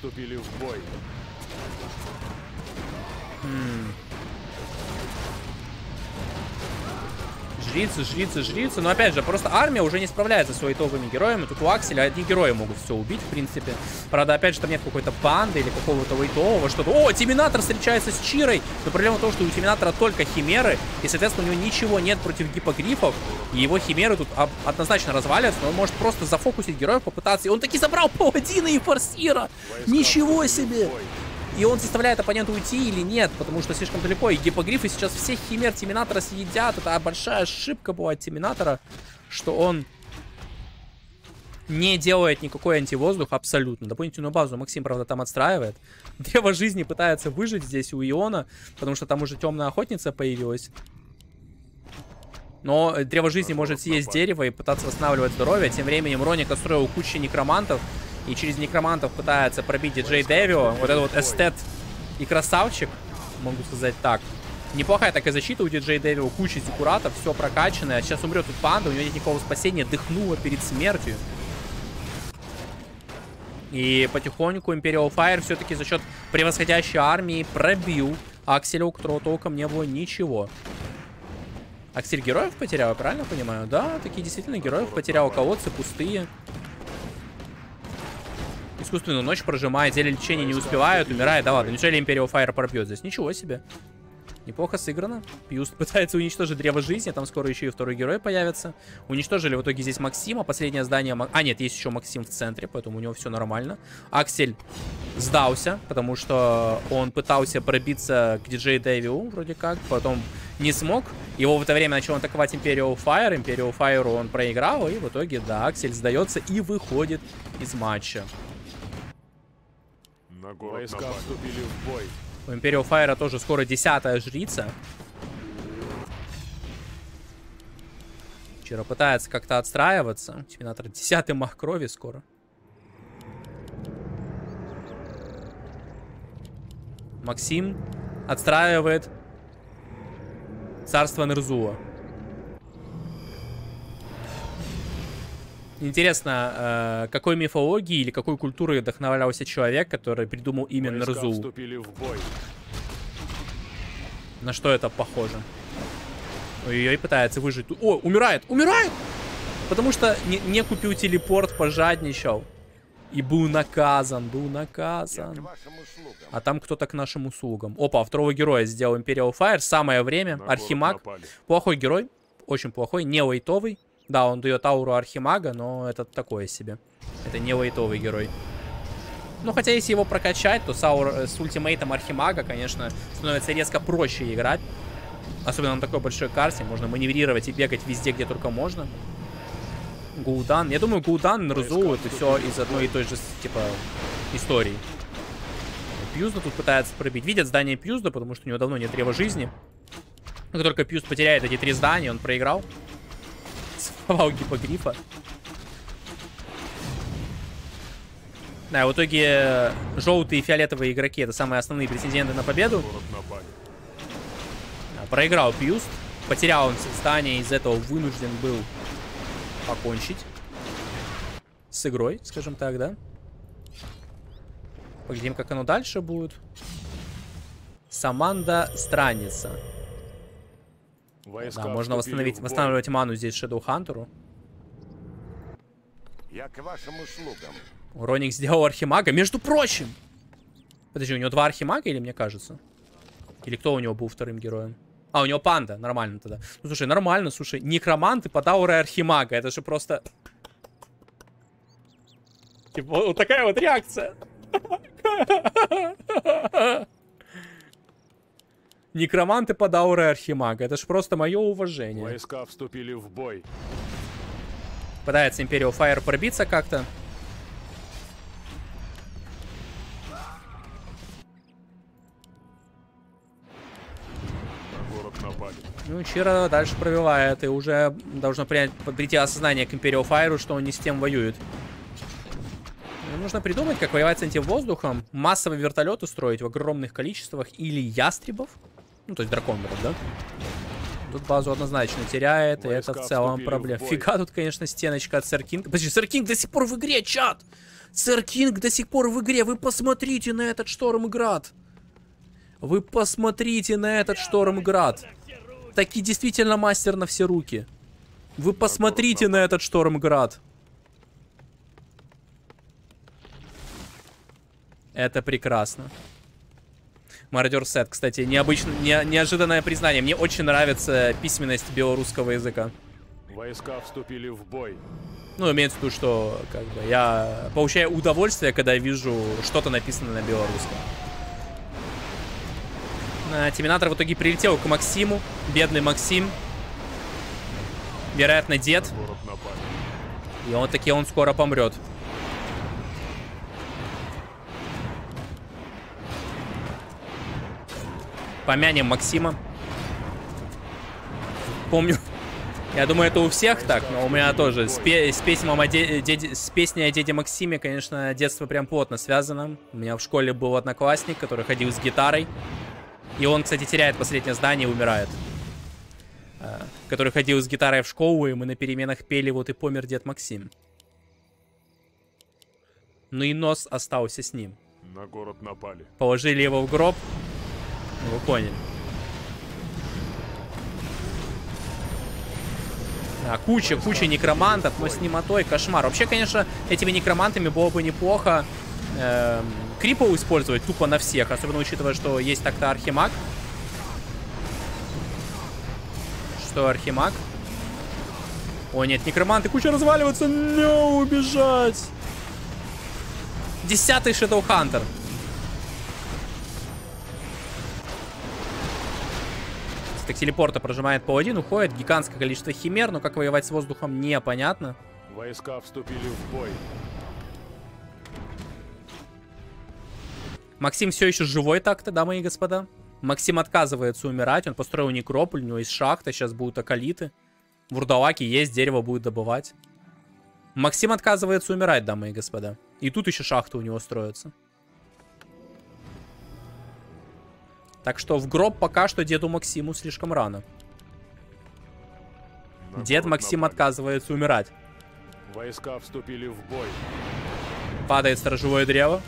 Жрицы, жрицы, жрицы. Но опять же, просто армия уже не справляется с своими топовыми героями. Тут у Акселя одни герои могут все убить, в принципе. Правда, опять же, там нет какой-то банды или какого-то вейтового что-то. О, Тиминатор встречается с Чирой. Но проблема в том, что у Тиминатора только химеры. И, соответственно, у него ничего нет против гипогрифов. И его химеры тут однозначно развалятся. Но он может просто зафокусить героев, попытаться. И он таки забрал паладина и форсира. Ничего себе! И он заставляет оппонента уйти или нет, потому что слишком далеко. И гипогрифы сейчас всех химер Тиминатора съедят. Это большая ошибка была от Тиминатора, что он не делает никакой антивоздух абсолютно. Дополнительную базу Максим, правда, там отстраивает. [laughs] Древо жизни пытается выжить здесь у Иона, потому что там уже темная охотница появилась. Но древо жизни может съесть дерево и пытаться восстанавливать здоровье. Тем временем Роник отстроил кучу некромантов. И через некромантов пытается пробить диджей Дэвио. Вот это вот эстет и красавчик, могу сказать так. Неплохая такая защита у диджей Дэвио. Куча зикуратов, все прокачанное. А сейчас умрет тут панда, у него нет никакого спасения. Дыхнула перед смертью. И потихоньку Imperial Fire все-таки за счет превосходящей армии пробил Акселя, у которого толком не было ничего. Аксель героев потерял, правильно понимаю? Да, такие действительно героев потерял. Колодцы пустые. Искусственную ночь прожимает, зелье лечения не успевают, умирает. Да ладно, неужели Imperial Fire пробьет здесь? Ничего себе. Неплохо сыграно. Пьюст [laughs] пытается уничтожить древо жизни. Там скоро еще и второй герой появится. Уничтожили в итоге здесь Максима. Последнее здание... А, нет, есть еще Максим в центре, поэтому у него все нормально. Аксель сдался, потому что он пытался пробиться к диджей Дэвиу, вроде как. Потом не смог. Его в это время начал атаковать Imperial Fire. Imperial Fire он проиграл. И в итоге, да, Аксель сдается и выходит из матча. На город Войска напали. вступили в бой. У Imperial Fire тоже скоро десятая жрица. Вчера пытается как-то отстраиваться. Терминатор десятый мах крови скоро. Максим отстраивает царство Нерзуа. Интересно, э, какой мифологии или какой культурой вдохновлялся человек, который придумал именно Рзу? На что это похоже? Ой-ой, пытается выжить. О, умирает! Умирает! Потому что не, не купил телепорт, пожадничал. И был наказан, был наказан. А там кто-то к нашим услугам. Опа, второго героя сделал Imperial Fire. Самое время. Архимаг. Плохой герой. Очень плохой. Не лайтовый. Да, он дает ауру Архимага, но это такое себе. Это не лайтовый герой. Ну, хотя если его прокачать, то с, аур, э, с ультимейтом Архимага, конечно, становится резко проще играть. Особенно на такой большой карте. Можно маневрировать и бегать везде, где только можно. Гулдан. Я думаю, Гулдан, Нрзу, это все из одной и той же, типа, истории. Пьюзда тут пытается пробить. Видят здание Пьюзда, потому что у него давно нет древа жизни. Как только Пьюз потеряет эти три здания, он проиграл сформовал гипогрифа. Да, в итоге желтые и фиолетовые игроки это самые основные претенденты на победу. Да, проиграл Пьюст. Потерял он здание, из этого вынужден был покончить с игрой, скажем так, да? Поглядим, как оно дальше будет. Саманда Страница. Войска да, можно восстановить, восстанавливать ману здесь Shadow Хантеру. Я к вашим услугам. Роник сделал архимага, между прочим. Подожди, у него два архимага или мне кажется? Или кто у него был вторым героем? А, у него панда, нормально тогда. Ну, слушай, нормально, слушай. Некроманты под аурой архимага, это же просто... Типа, вот такая вот реакция. [laughs] Некроманты под аурой Архимага. Это ж просто мое уважение. Войска вступили в бой. Пытается Imperial Fire пробиться как-то. Ну, Чира дальше пробивает, и уже должно принять, прийти осознание к Imperial Fire, что он не с тем воюет. Ну, нужно придумать, как воевать с антивоздухом, массовые вертолеты строить в огромных количествах или ястребов. Ну, то есть драконов, да? Тут базу однозначно теряет, Войска и это в целом проблема. В Фига тут, конечно, стеночка от Сэр Кинга. Подожди, Сэр Кинг до сих пор в игре, чат! Сэр Кинг до сих пор в игре. Вы посмотрите на этот Штормград. Вы посмотрите на этот Штормград. Таки действительно мастер на все руки. Вы посмотрите на этот Штормград. Это прекрасно. Мародер Сет, кстати, необычно, не, неожиданное признание. Мне очень нравится письменность белорусского языка. Войска вступили в бой. Ну, имеется в виду, что как бы, я получаю удовольствие, когда вижу что-то написано на белорусском. Терминатор в итоге прилетел к Максиму. Бедный Максим. Вероятно, дед. И он таки он скоро помрет. Помянем Максима. Помню. Я думаю, это у всех так, но у меня тоже. С, пе- с, письмом о де- с песней о деде Максиме, конечно, детство прям плотно связано. У меня в школе был одноклассник, который ходил с гитарой. И он, кстати, теряет последнее здание и умирает. А, Который ходил с гитарой в школу, и мы на переменах пели «Вот и помер дед Максим». Ну и нос остался с ним. На город напали. Положили его в гроб. Вы поняли. А, куча, куча некромантов, но с немотой кошмар. Вообще, конечно, этими некромантами было бы неплохо эм, крипов использовать тупо на всех, особенно учитывая, что есть так-то архимаг. Что архимаг? О, нет, некроманты, куча разваливаться, не убежать. Десятый Shadow Hunter. Так телепорта прожимает паладин, уходит. Гигантское количество химер, но как воевать с воздухом непонятно. Войска вступили в бой. Максим все еще живой так-то, дамы и господа. Максим отказывается умирать, он построил некрополь, у него есть шахта, сейчас будут акалиты. Вурдалаки есть, дерево будет добывать. Максим отказывается умирать, дамы и господа. И тут еще шахта у него строится. Так что в гроб пока что деду Максиму слишком рано. На Дед Максим напали. отказывается умирать. Войска вступили в бой. Падает сторожевое древо.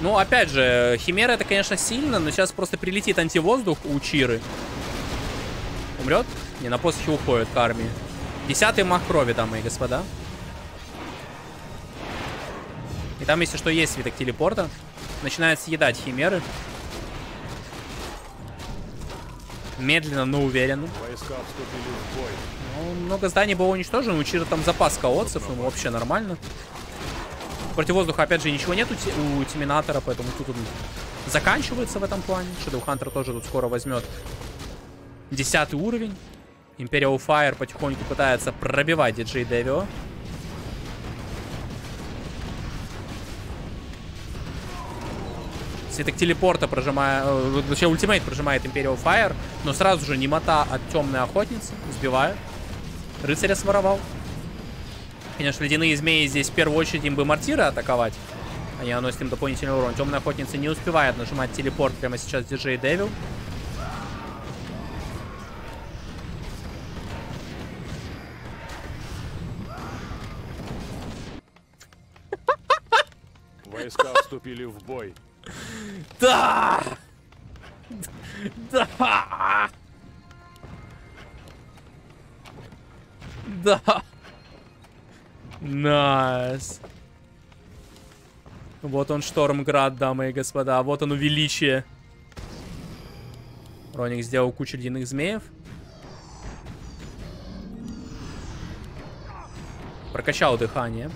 Ну, опять же, Химера это, конечно, сильно, но сейчас просто прилетит антивоздух у Чиры. Умрет? Не, на посохе уходит к армии. Десятый мах крови, дамы и господа. И там, если что, есть свиток телепорта. Начинает съедать химеры. Медленно, но уверенно. Войска вступили в бой. Ну, много зданий было уничтожено, у Чира там запас колодцев, ему вообще нормально. Против воздуха, опять же, ничего нет у, Те- у Терминатора, поэтому тут он заканчивается в этом плане. Shadow Hunter тоже тут скоро возьмет десятый уровень. Imperial Fire потихоньку пытается пробивать DJ Devil. Свиток телепорта прожимая... э, Вообще ультимейт прожимает Imperial Fire, но сразу же немота от темной охотницы сбивает. Рыцаря своровал. Конечно, ледяные змеи здесь в первую очередь им бы мортиры атаковать. Они наносят им дополнительный урон. Темная охотница не успевает нажимать телепорт прямо сейчас диджей Девил. Войска вступили в бой. Да! Да! [laughs] Да! Nice. Вот он Штормград, дамы и господа. Вот он величие. Роник сделал кучу ледяных змеев. Прокачал дыхание.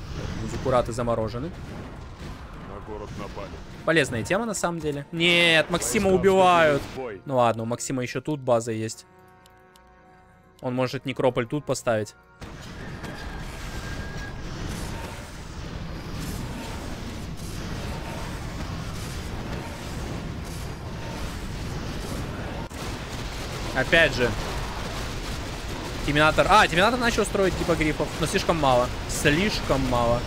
Зукураты заморожены. На город напали. Полезная тема на самом деле. Нет, Максима убивают. Ну ладно, у Максима еще тут база есть. Он может некрополь тут поставить. Опять же. Терминатор... А, Терминатор начал строить гипогрифов, но слишком мало. Слишком мало.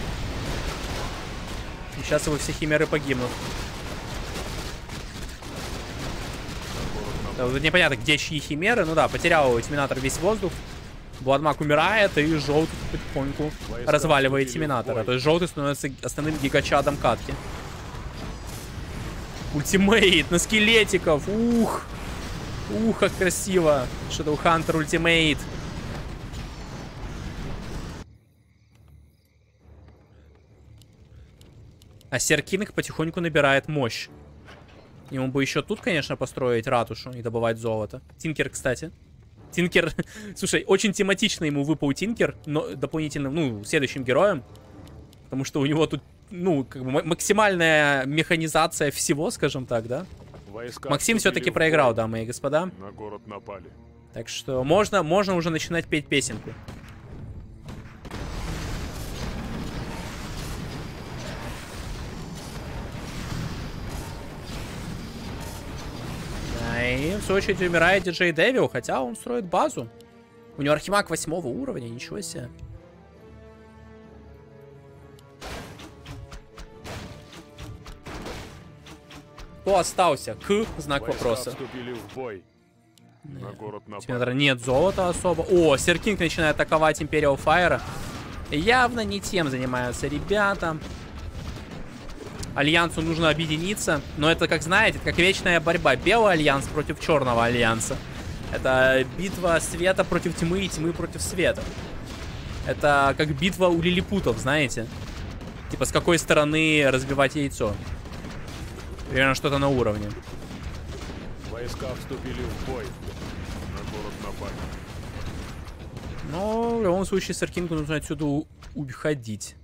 Сейчас его все химеры погибнут. Да, вот непонятно, где чьи химеры. Ну да, потерял Терминатор весь воздух. Бладмаг умирает, и желтый потихоньку разваливает Терминатора. То есть желтый становится основным гигачадом катки. Ultimate на скелетиков. Ух. Ух, как красиво. Shadow Hunter ультимейт. А Серкинг потихоньку набирает мощь. Ему бы еще тут, конечно, построить ратушу и добывать золото. Тинкер, кстати. Тинкер, [laughs] слушай, очень тематично ему выпал Тинкер, но дополнительным, ну, следующим героем. Потому что у него тут, ну, как бы максимальная механизация всего, скажем так, да? Войска Максим все-таки проиграл, бой. дамы и господа. На город напали. Так что можно, можно уже начинать петь песенку. И в свою очередь умирает диджей Девил, хотя он строит базу. У него архимаг восьмого уровня, ничего себе. Кто остался? К знак Войска вопроса. в бой. На город напали. Тимедра нет золота особо. О, Серкинг начинает атаковать Империал Файра. Явно не тем занимаются ребята. Альянсу нужно объединиться. Но это, как знаете, это как вечная борьба. Белый альянс против черного альянса. Это битва света против тьмы и тьмы против света. Это как битва у лилипутов, знаете. Типа с какой стороны разбивать яйцо. Примерно что-то на уровне. Войска вступили в бой. На город напали. Но в любом случае Саркингу нужно отсюда уходить.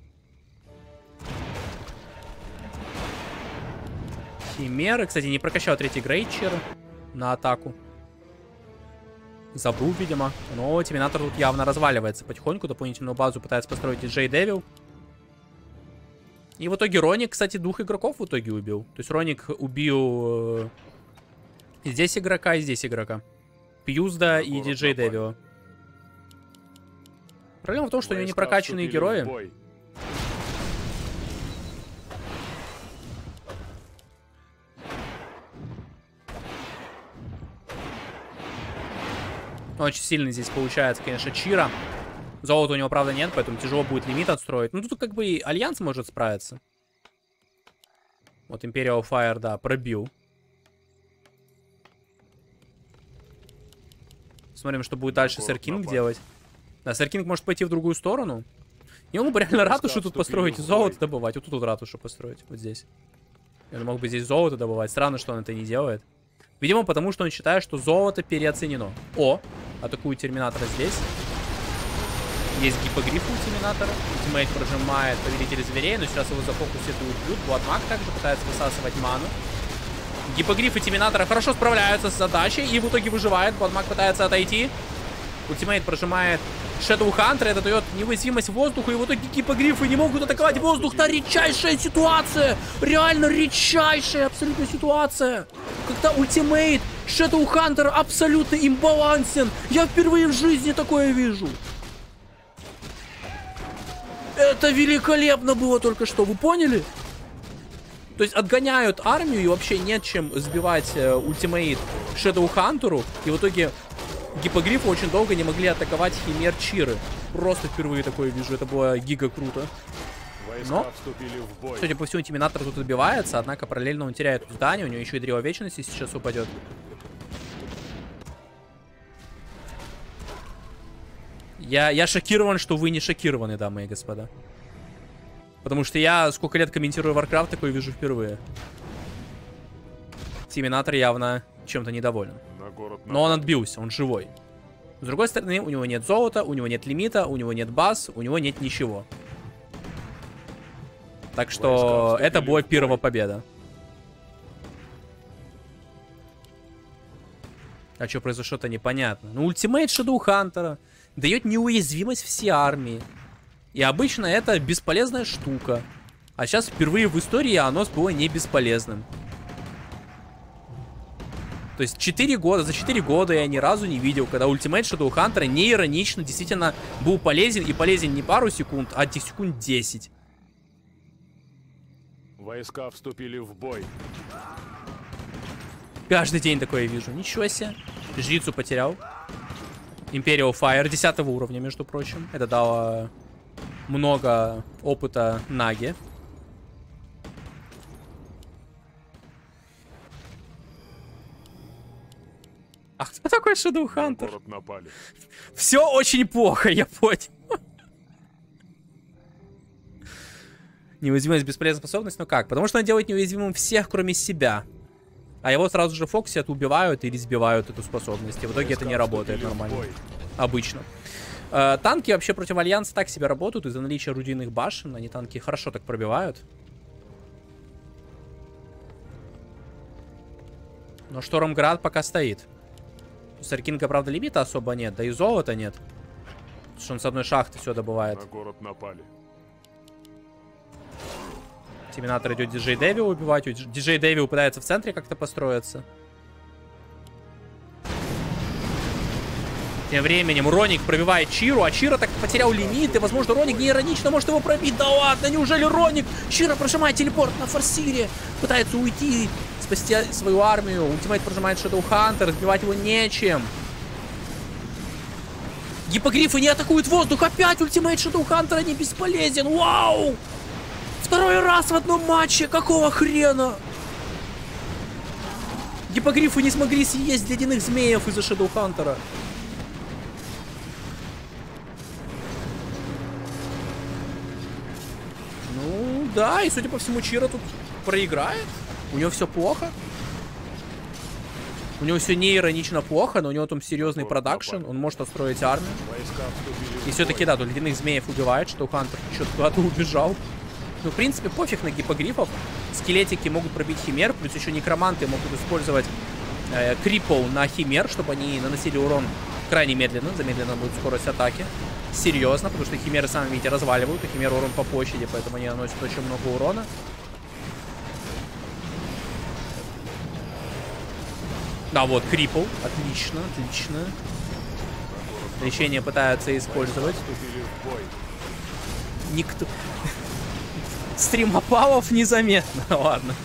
Химеры, кстати, не прокачал третий Грейчер на атаку. Забыл, видимо. Но Терминатор тут явно разваливается потихоньку. Дополнительную базу пытается построить Джей Девил. И в итоге Роник, кстати, двух игроков в итоге убил. То есть Роник убил э, и здесь игрока, и здесь игрока. Пьюзда и Диджей. Девила. Проблема в том, что у него не прокачанные герои. Очень сильно здесь получается, конечно, Чира. Золота у него, правда, нет, поэтому тяжело будет лимит отстроить. Ну, тут как бы и Альянс может справиться. Вот Imperial Fire, да, пробил. Смотрим, что будет дальше Город Сэр Кинг напали. делать. Да, Сэр Кинг может пойти в другую сторону. Ему бы реально ратушу тут построить, и золото добывать. Вот тут вот ратушу построить, вот здесь. Он мог бы здесь золото добывать. Странно, что он это не делает. Видимо, потому что он считает, что золото переоценено. О, атакует Терминатора здесь. Есть гипогриф у Терминатора. Ultimate прожимает Повелитель Зверей, но сейчас его зафокусит и убьют. Бладмаг также пытается высасывать ману. Гипогриф и Терминатора хорошо справляются с задачей и в итоге выживает. Бладмаг пытается отойти. Ultimate прожимает Shadow Hunter, это дает неуязвимость воздуху, и в итоге гипогрифы не могут атаковать воздух. Та редчайшая ситуация! Реально редчайшая абсолютно ситуация! Когда ультимейт Shadow Hunter абсолютно имбалансен! Я впервые в жизни такое вижу! Это великолепно было только что, вы поняли? То есть отгоняют армию и вообще нет чем сбивать э, ультимейт Shadow Hunter. И в итоге гипогрифы очень долго не могли атаковать химер Чиры. Просто впервые такое вижу, это было гига круто. Но-. Судя по всему, Тиминатор тут добивается, однако параллельно он теряет здание, у него еще и Древо Вечности сейчас упадет. Я, я шокирован, что вы не шокированы, дамы и господа. Потому что я сколько лет комментирую Warcraft, такое вижу впервые. Тиминатор явно чем-то недоволен. Город Но он отбился, он живой. С другой стороны, у него нет золота, у него нет лимита, у него нет баз, у него нет ничего. Так что это в первая победа. А что произошло-то непонятно. Ну, ультимейт Shadow Хантера дает неуязвимость всей армии. И обычно это бесполезная штука. А сейчас впервые в истории оно было не бесполезным. То есть 4 года, за 4 года я ни разу не видел, когда ультимейт Shadow Хантера не иронично действительно был полезен. И полезен не пару секунд, а секунд 10. Войска вступили в бой. Каждый день такое вижу. Ничего себе. Жрицу потерял. Imperial Fire 10 уровня, между прочим. Это дало много опыта Наги. А кто такой Shadow Hunter? город напали. Все очень плохо, я понял. Неуязвимость бесполезная способность, ну как? Потому что он делает неуязвимым всех, кроме себя. А его сразу же фоксят, убивают или сбивают эту способность. И в итоге это не работает нормально. Обычно. Э, танки вообще против Альянса так себе работают из-за наличия орудийных башен. Они танки хорошо так пробивают. Но Штормград пока стоит. У Саркинга, правда, лимита особо нет, да и золота нет. Потому что он с одной шахты все добывает. На город напали. Терминатор идет Диджей Дэвил убивать. Диджей Дэвил пытается в центре как-то построиться. Тем временем Роник пробивает Чиру, а Чира так потерял лимит, и, возможно, Роник не иронично может его пробить. Да ладно, неужели Роник? Чира прожимает телепорт на Far Seer е, пытается уйти, спасти свою армию. Ultimate прожимает Shadow Hunter, сбивать его нечем. Гипогрифы не атакуют воздух, опять ultimate Shadow Hunter не бесполезен. Вау! Второй раз в одном матче, какого хрена? Гипогрифы не смогли съесть ледяных змеев из-за Shadow Hunter а. Да, и судя по всему, Чира тут проиграет. У него все плохо. У него все не иронично плохо, но у него там серьезный продакшн. Он может отстроить армию. И все-таки, да, тут ледяных змеев убивает, что Хантер что-то куда-то убежал. Ну, в принципе, пофиг на гипогрифов. Скелетики могут пробить химер, плюс еще некроманты могут использовать э, крипл на химер, чтобы они наносили урон крайне медленно. Замедленно будет скорость атаки. Серьезно, потому что химеры сами, видите, разваливают. У химер урон по площади, поэтому они наносят очень много урона. Да, вот, крипл. Отлично, отлично. Лечение пытаются использовать. Никто... [laughs] Стримопалов незаметно, [laughs] ладно.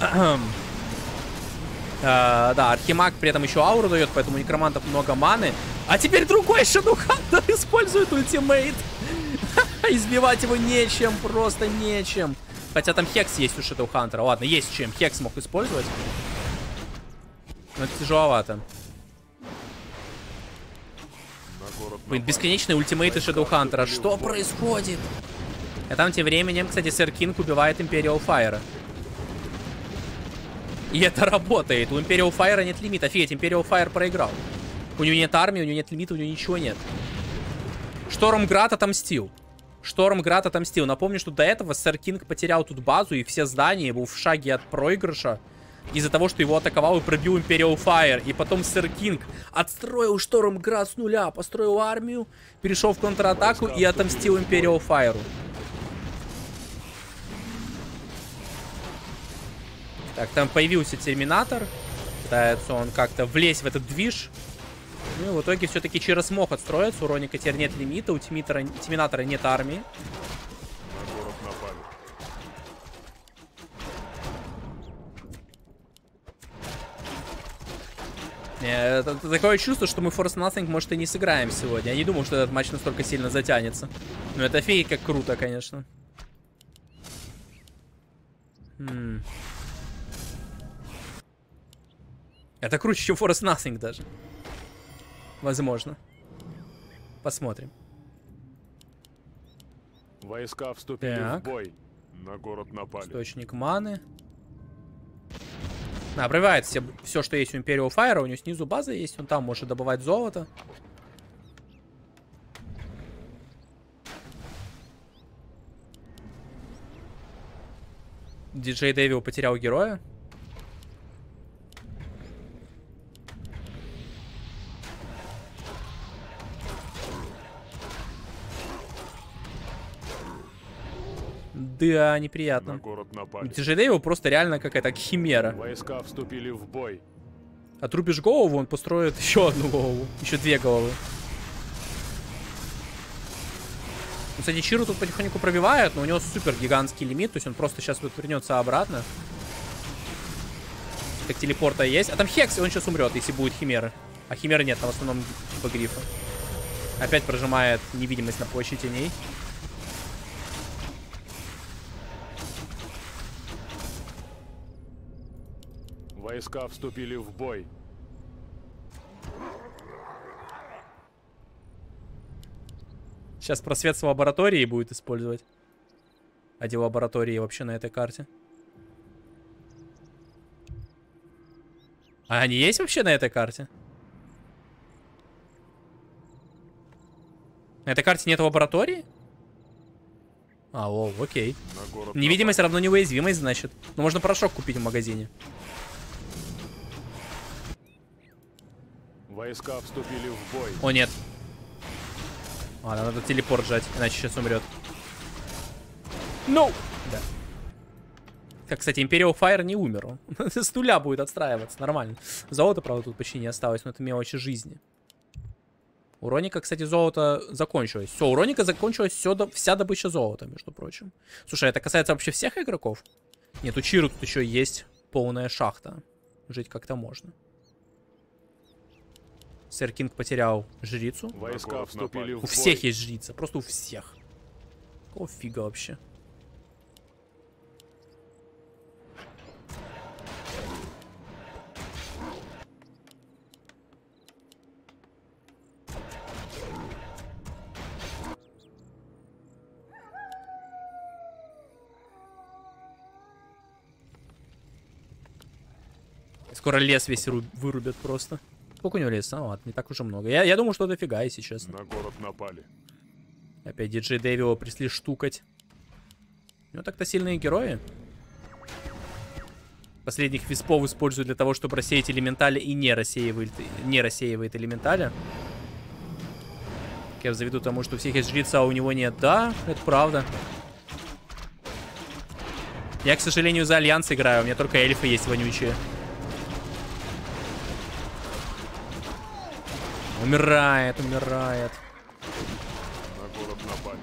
[clears throat] А, да, Архимаг при этом еще ауру дает, поэтому у некромантов много маны. А теперь другой Hunter [laughs] использует ультимейт. [laughs] Избивать его нечем, просто нечем. Хотя там Хекс есть у Hunter. Ладно, есть чем. Хекс мог использовать. Но это тяжеловато. Блин, бесконечные ультимейты Hunter. Что происходит? А там тем временем, кстати, Сэр Кинг убивает Imperial Fire. И это работает. У Imperial Fire нет лимита. Офигеть, Imperial Fire проиграл. У него нет армии, у него нет лимита, у него ничего нет. Штормград отомстил. Штормград отомстил. Напомню, что до этого Сэр Кинг потерял тут базу и все здания, был в шаге от проигрыша. Из-за того, что его атаковал и пробил Imperial Fire. И потом Сэр Кинг отстроил Штормград с нуля, построил армию, перешел в контратаку и отомстил Imperial Fire. Так, там появился Терминатор. Пытается он как-то влезть в этот движ. Ну и в итоге все-таки Чиро смог отстроиться. У Роника теперь нет лимита, у Тимитора, Терминатора нет армии. Э, это- такое чувство, что мы Force Nothing, может, и не сыграем сегодня. Я не думал, что этот матч настолько сильно затянется. Но это фей как круто, конечно. М. Это круче, чем Force Nothing даже. Возможно. Посмотрим. Войска вступили Так. в бой. На город напали. Источник маны. Пробивает все, все, что есть у Imperial Fire. У него снизу база есть. Он там может добывать золото. Диджей Дэвил потерял героя. Да, На неприятно. город напали. Дэвил просто реально какая-то химера. Войска вступили в бой. Отрубишь голову, он построит [laughs] еще одну голову. Еще две головы. Ну, Кстати, Чиру тут потихоньку пробивает, но у него супер гигантский лимит, то есть он просто сейчас вот вернется обратно. Так телепорта есть. А там Хекс, и он сейчас умрет, если будет Химеры. А Химера нет, там в основном типа грифа. Опять прожимает невидимость на площади теней. Войска вступили в бой. Сейчас просвет с лаборатории будет использовать. А где лаборатории вообще на этой карте? А они есть вообще на этой карте? На этой карте нет лаборатории? А, о, окей. Невидимость равно неуязвимость, значит. Ну, можно порошок купить в магазине. Войска вступили в бой. О, нет. Ладно, надо телепорт жать, иначе сейчас умрет. Ну! Да. Как, кстати, Imperial Fire не умер. Он [laughs] с нуля будет отстраиваться, нормально. Золота, правда, тут почти не осталось, но это мелочи жизни. У Роника, кстати, золото закончилось. Все, у Роника закончилась все, до- вся добыча золота, между прочим. Слушай, это касается вообще всех игроков? Нет, у Чиру тут еще есть полная шахта. Жить как-то можно. Сэр Кинг потерял жрицу. Войска вступили в У бой. всех есть жрица, просто у всех. Какого фига вообще? Скоро лес весь ру- вырубят просто. Сколько у него леса? А, ладно, не так уж и много. Я, я думаю, что дофига, если честно. На город напали. Опять диджей Дэвио пришли штукать. У него так-то сильные герои. Последних виспов используют для того, чтобы рассеять элементали и не рассеивает, не рассеивает элементали. Я заведу тому, что у всех есть жрица, а у него нет. Да, это правда. Я, к сожалению, за Альянс играю. У меня только эльфы есть вонючие. Умирает, умирает. На город.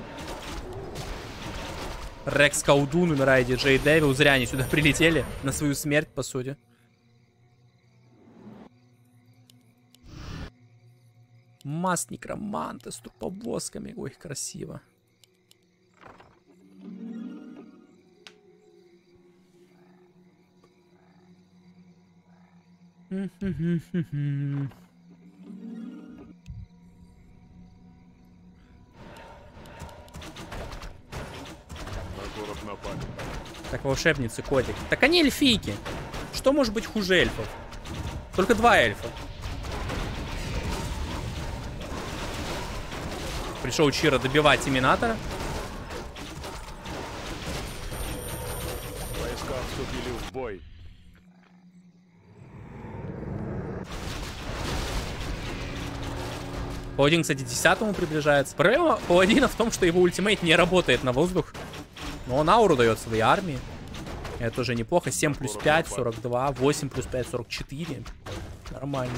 Рекс Каудун умирает, Диджей Дэвил. Зря они сюда прилетели. На свою смерть, по сути. Mass некроманта с туповозками. Ой, красиво. На Так, волшебницы, котик. Так они эльфийки. Что может быть хуже эльфов? Только два эльфа. Пришел Чира добивать Иминатора. Войска вступили в бой. Паладин, кстати, десятому приближается. Проблема Паладина в том, что его ультимейт не работает на воздух. Но он ауру дает своей армии. Это тоже неплохо. 7 плюс 5, 42. 8 плюс 5, 44. Нормально.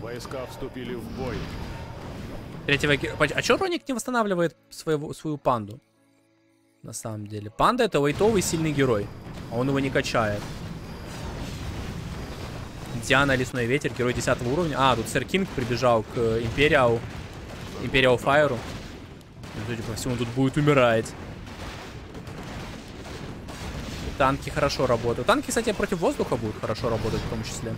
Войска вступили в бой. Третьего А чё Роник не восстанавливает своего, свою панду? На самом деле. Панда это лайтовый сильный герой. А он его не качает. Диана Лесной Ветер, герой 10 уровня. А, тут Сэр Кинг прибежал к э, Империал. И, Судя по всему, тут будет умирать. Танки хорошо работают. Танки, кстати, против воздуха будут хорошо работать в том числе.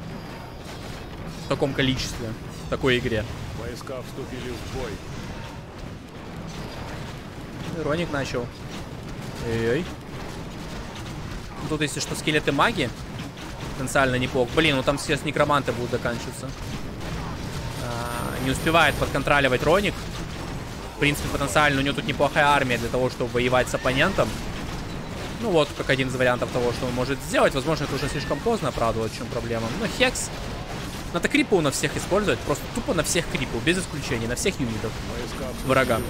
В таком количестве. В такой игре. Войска вступили в бой. Роник начал. Эй. Тут, если что, скелеты маги. Потенциально неплохо. Блин, ну там сейчас некроманты будут заканчиваться. А, не успевает подконтроливать Роник. В принципе, потенциально у него тут неплохая армия для того, чтобы воевать с оппонентом. Ну вот, как один из вариантов того, что он может сделать. Возможно, это уже слишком поздно, правда, вот в чем проблема. Но Хекс... Надо крипу на всех использовать. Просто тупо на всех крипу, без исключения. На всех юнитов врага.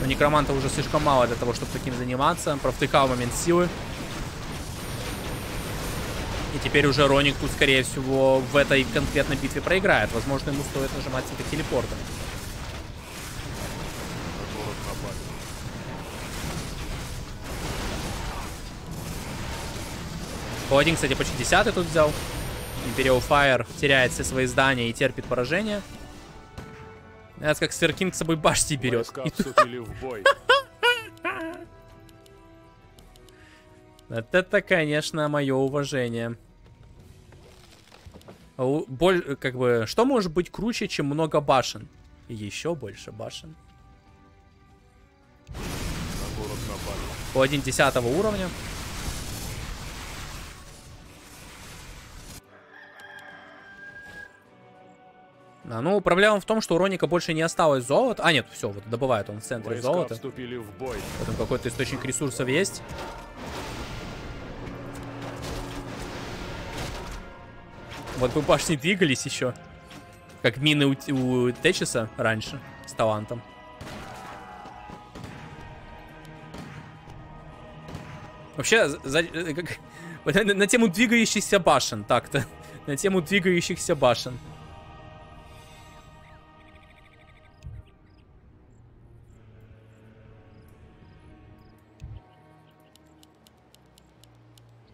Но некроманта уже слишком мало для того, чтобы таким заниматься. Провтыкал момент силы. И теперь уже Роник, Ронику, скорее всего, в этой конкретной битве проиграет. Возможно, ему стоит нажимать это телепортом. Один, кстати, почти десятый тут взял. Imperial Fire теряет все свои здания и терпит поражение. Это как Сверкинг с собой башти берет. [laughs] [laughs] Вот это, конечно, мое уважение. Боль, как бы, что может быть круче, чем много башен? Еще больше башен. Напали. Паладин 10 уровня. А, ну, проблема в том, что у Роника больше не осталось золота. А, нет, все, вот добывает он в центре Войска золота. вступили в бой. Потом какой-то источник ресурсов есть. Вот бы башни двигались еще. Как мины у, у Течиса раньше с талантом. Вообще, за- э, как- [laughs] на, на тему двигающихся башен, так-то. [laughs] На тему двигающихся башен.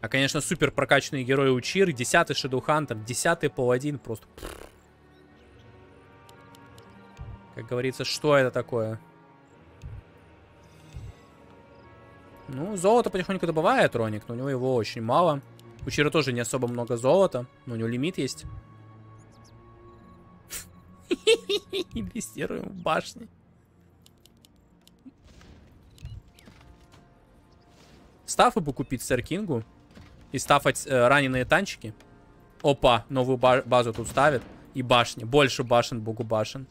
А, конечно, супер прокачанные герои Учир, 10-й Шедоухантер, 10-й Паладин, просто... Как говорится, что это такое? Ну, золото потихоньку добывает Роник, но у него его очень мало. У Чира тоже не особо много золота, но у него лимит есть. [laughs] Инвестируем в башни. Стафы бы купить Сэр Кингу и стафать э, раненые танчики. Опа, новую ба- базу тут ставят. И башни. Больше башен, богу башен.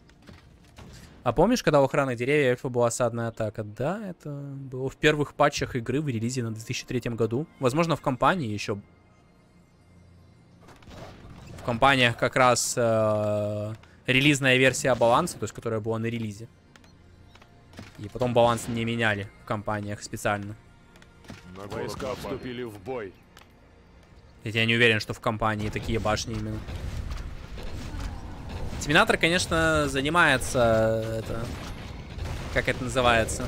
А помнишь, когда у охраны деревьев эльфа была осадная атака? Да, это было в первых патчах игры в релизе на 2003 году. Возможно, в компании еще. В компаниях как раз э, релизная версия баланса, то есть которая была на релизе. И потом баланс не меняли в компаниях специально. На Войска вступили в бой. Хотя я не уверен, что в компании такие башни именно. Терминатор, конечно, занимается это... Как это называется?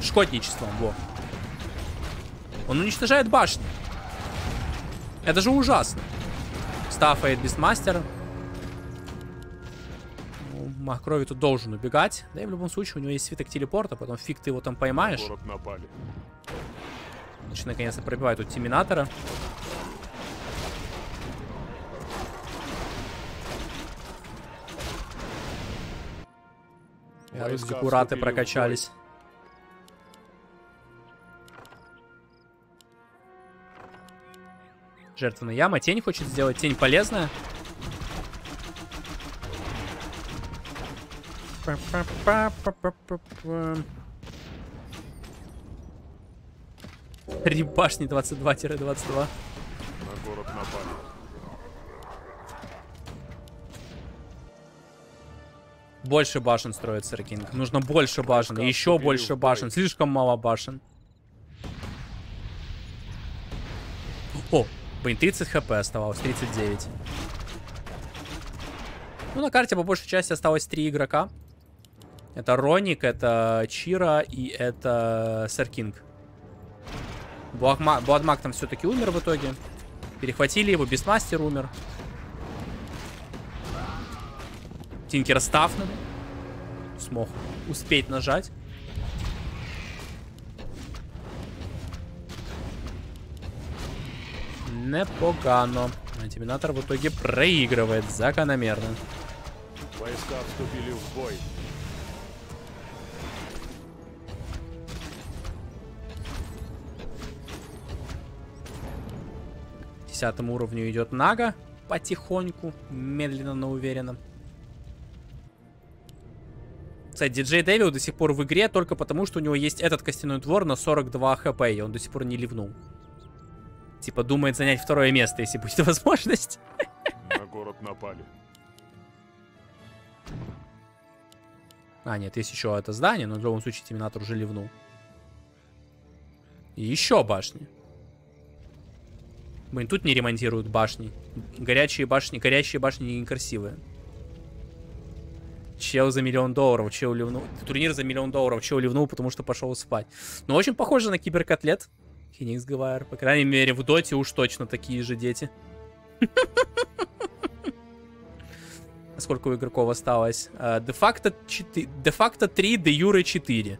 Шкотничеством, во. Он уничтожает башни. Это же ужасно. Стафает Бестмастер. Ну, Мах тут должен убегать. Да и в любом случае у него есть свиток телепорта, потом фиг ты его там поймаешь. город напали. Значит, наконец-то пробивает тут вступили в прокачались. Жертвенная яма. Тень хочет сделать. Тень полезная. Три башни 22-22. На город напали. Больше башен строит Сэр Кинг. Нужно больше башен. Войска еще больше башен. Слишком мало башен. О, блин, 30 хп оставалось. 39. Ну, на карте по большей части осталось три игрока. Это Роник, это Чира и это Сэр Кинг. Бладмаг там все-таки умер в итоге. Перехватили его, Бестмастер умер. Тинкер стафнул. Смог успеть нажать. Непогано. А Терминатор в итоге проигрывает закономерно. Войска вступили в бой. Десятому уровню идет Нага. Потихоньку, медленно, но уверенно. Кстати, диджей Дэвил до сих пор в игре только потому, что у него есть этот костяной двор на 42 хп, и он до сих пор не ливнул. Типа думает занять второе место, если будет [laughs] возможность. На город напали. А, нет, есть еще это здание, но в любом случае Терминатор уже ливнул. И еще башни. Блин, тут не ремонтируют башни. Горячие башни, горящие башни некрасивые. Чел за миллион долларов, чел ливнул. Турнир за миллион долларов, чел ливнул, потому что пошел спать. Но очень похоже на киберкотлет. Феникс Гвайер. По крайней мере, в Доте уж точно такие же дети. [laughs] Сколько у игроков осталось? А, де-факто 4, де-факто 3, де юре 4.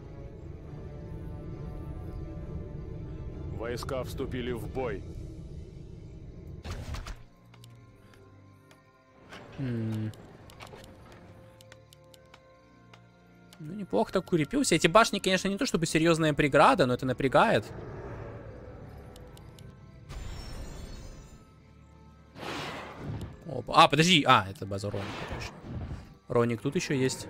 Войска вступили в бой. Ну, неплохо так укрепился. Эти башни, конечно, не то чтобы серьезная преграда, но это напрягает. Опа. А, подожди. А, это база Роника, точно. Роник тут еще есть.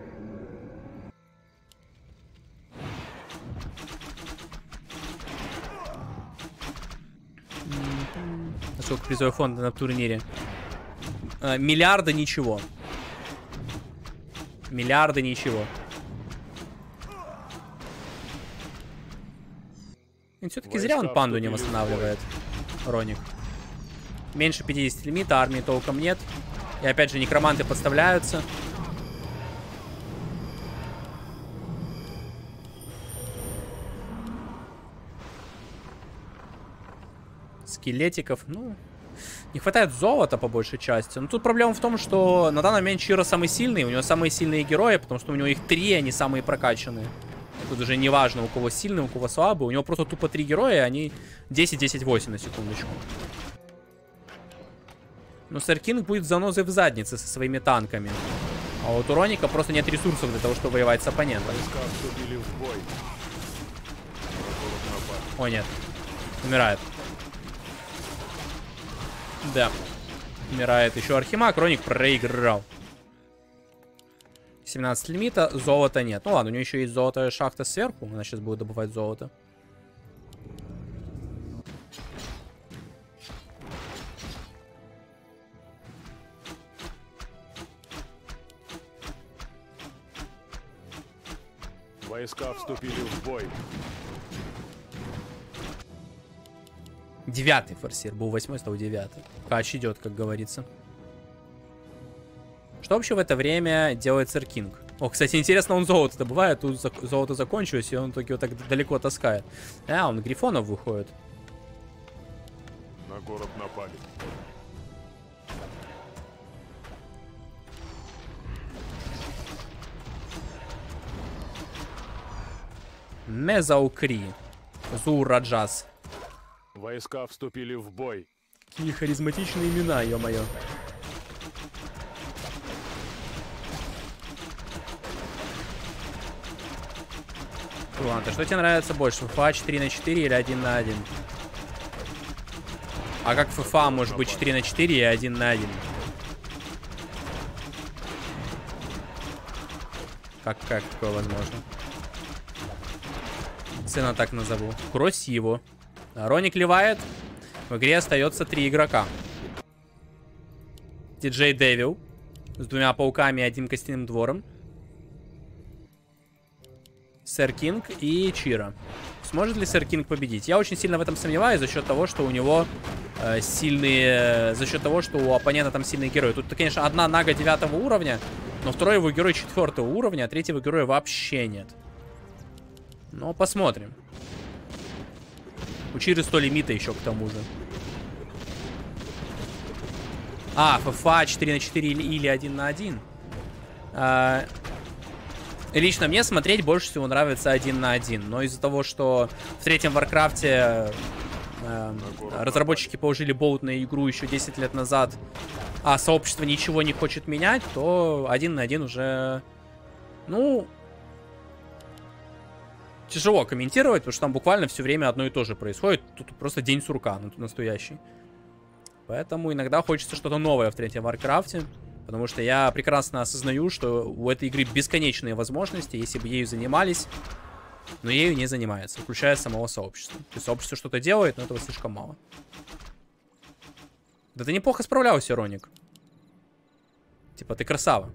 М-м. А Сколько призовой фонда на турнире? А, миллиарда ничего. Миллиарды ничего. Все-таки зря он панду не восстанавливает. Роник. Меньше 50 лимита, армии толком нет. И опять же, некроманты подставляются. Скелетиков, ну... Не хватает золота по большей части. Но тут проблема в том, что на данный момент Чиро самый сильный. У него самые сильные герои, потому что у него их три, они самые прокачанные. Тут уже не важно, у кого сильный, у кого слабый. У него просто тупо три героя, они 10-10-8 на секундочку. Но Сэр Кинг будет занозой в заднице со своими танками. А вот у Роника просто нет ресурсов для того, чтобы воевать с оппонентом. О, нет. Умирает. Да. Умирает еще Архимаг. Роник проиграл. 17 лимита. Золота нет. Ну ладно, у него еще есть золотая шахта сверху. Она сейчас будет добывать золото. Войска вступили в бой. Девятый форсир. Был восьмой, стал девятый. Кач идет, как говорится. Что вообще в это время делает Сэр Кинг? О, кстати, интересно, он золото добывает. Тут золото закончилось, и он только его так далеко таскает. А, он грифонов выходит. На город напали. Мезаукри. Зураджас. Войска вступили в бой. Какие харизматичные имена, ё-моё. Ладно, что тебе нравится больше? ФФА 4 на 4 или 1 на 1? А как ФФА может быть 4 на 4 и 1 на 1? Как, как такое возможно? Сына так назову. Красиво. Роник ливает. В игре остается три игрока. Диджей Дэвил с двумя пауками и одним костяным двором. Сэр Кинг и Чира. Сможет ли Сэр Кинг победить? Я очень сильно в этом сомневаюсь за счет того, что у него э, сильные... За счет того, что у оппонента там сильные герои. Тут, конечно, одна нага девятого уровня, но второй его герой четвертого уровня, а третьего героя вообще нет. Но посмотрим. У Чиры 100 лимита еще к тому же. А, FFA 4 на 4 или, или 1 на 1. А, лично мне смотреть больше всего нравится 1 на 1. Но из-за того, что в третьем Варкрафте э, разработчики положили болт на игру еще 10 лет назад, а сообщество ничего не хочет менять, то 1 на 1 уже... Ну, тяжело комментировать, потому что там буквально все время одно и то же происходит. Тут просто день сурка настоящий. Поэтому иногда хочется что-то новое в третьем Варкрафте. Потому что я прекрасно осознаю, что у этой игры бесконечные возможности, если бы ею занимались. Но ею не занимается, включая самого сообщества. То есть сообщество что-то делает, но этого слишком мало. Да ты неплохо справлялся, Роник. Типа, ты красава.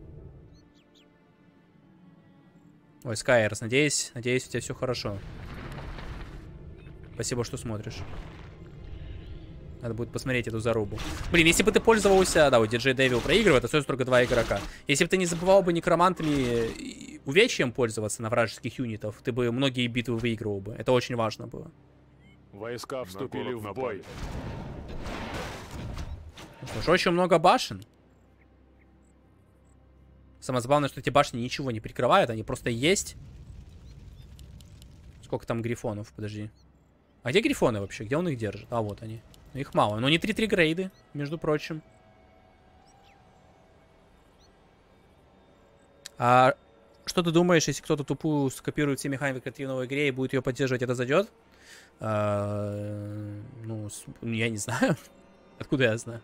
Ой, Скайерс, надеюсь, надеюсь, у тебя все хорошо. Спасибо, что смотришь. Надо будет посмотреть эту зарубу. Блин, если бы ты пользовался... Да, вот DJ Devil проигрывает, остается только два игрока. Если бы ты не забывал бы некромантами увечьем пользоваться на вражеских юнитов, ты бы многие битвы выигрывал бы. Это очень важно было. Войска вступили в бой. Уж очень много башен. Самое забавное, что эти башни ничего не прикрывают, они просто есть. Сколько там грифонов, подожди. А где грифоны вообще? Где он их держит? А, вот они. Ну, их мало. Но не 3-3 грейды, между прочим. А что ты думаешь, если кто-то тупую скопирует все механики креативного в игре и будет ее поддерживать, это зайдет? А, ну, я не знаю. [laughs] Откуда я знаю?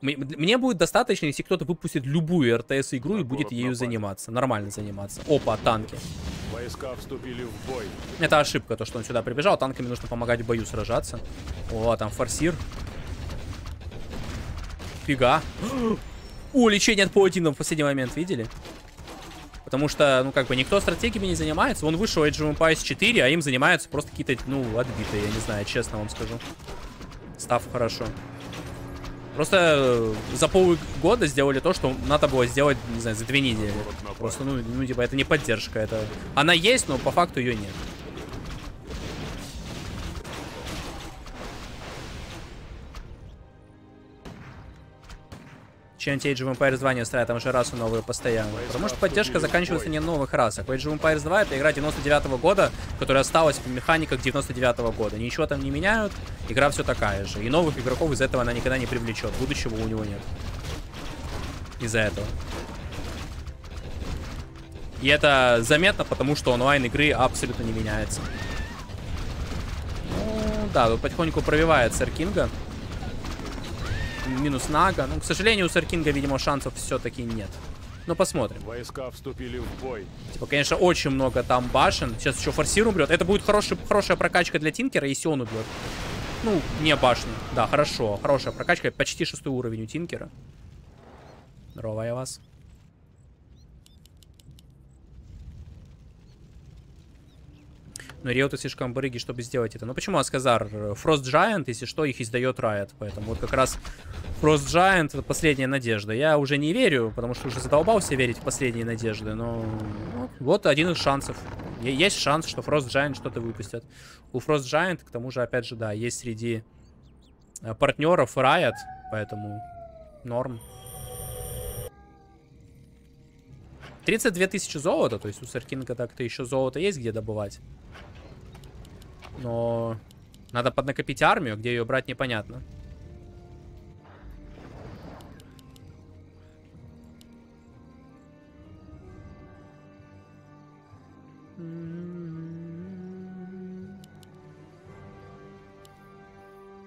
Мне будет достаточно, если кто-то выпустит любую РТС-игру и будет ею заниматься. Нормально заниматься. Опа, танки. Войска вступили в бой. Это ошибка, то, что он сюда прибежал. Танками нужно помогать в бою сражаться. О, там форсир. Фига. [gasps] О, лечение от паутина в последний момент, видели? Потому что, ну, как бы, никто стратегиями не занимается. Он вышел Age of Empires 4, а им занимаются просто какие-то, ну, отбитые, я не знаю, честно вам скажу. Став хорошо. Просто э, за полгода сделали то, что надо было сделать, не знаю, за две недели. Просто, ну, ну, типа, это не поддержка, это... Она есть, но по факту ее нет. Чем Age of Empires 2 не ставят, там же расы новые постоянно. Потому что поддержка заканчивается не на новых расах. Age of Empires 2 это игра 99 года, которая осталась в механиках 99 года. Ничего там не меняют, игра все такая же. И новых игроков из этого она никогда не привлечет. Будущего у него нет. Из-за этого. И это заметно, потому что онлайн игры абсолютно не меняется. Ну, да, тут потихоньку пробивает Сэр Кинга. Минус Нага. Ну, к сожалению, у Сэр Кинга, видимо, шансов все-таки нет. Ну, посмотрим. Войска вступили в бой. Типа, конечно, очень много там башен. Сейчас еще форсир убьет. Это будет хороший, хорошая прокачка для Тинкера, если он убьет. Ну, не башню. Да, хорошо. Хорошая прокачка. Почти шестой уровень у Тинкера. Здорово я вас. Но Риоты слишком барыги, чтобы сделать это. Ну почему Асказар? Frost Giant, если что, их издает Riot. Поэтому вот как раз Frost Giant это последняя надежда. Я уже не верю, потому что уже задолбался верить в последние надежды. Но ну, вот один из шансов. Есть шанс, что Frost Giant что-то выпустят. У Frost Giant, к тому же, опять же, да, есть среди э, партнеров Riot, поэтому норм. 32 тысячи золота, то есть у Саркинга так-то еще золото есть где добывать. Но надо поднакопить армию, где ее брать непонятно.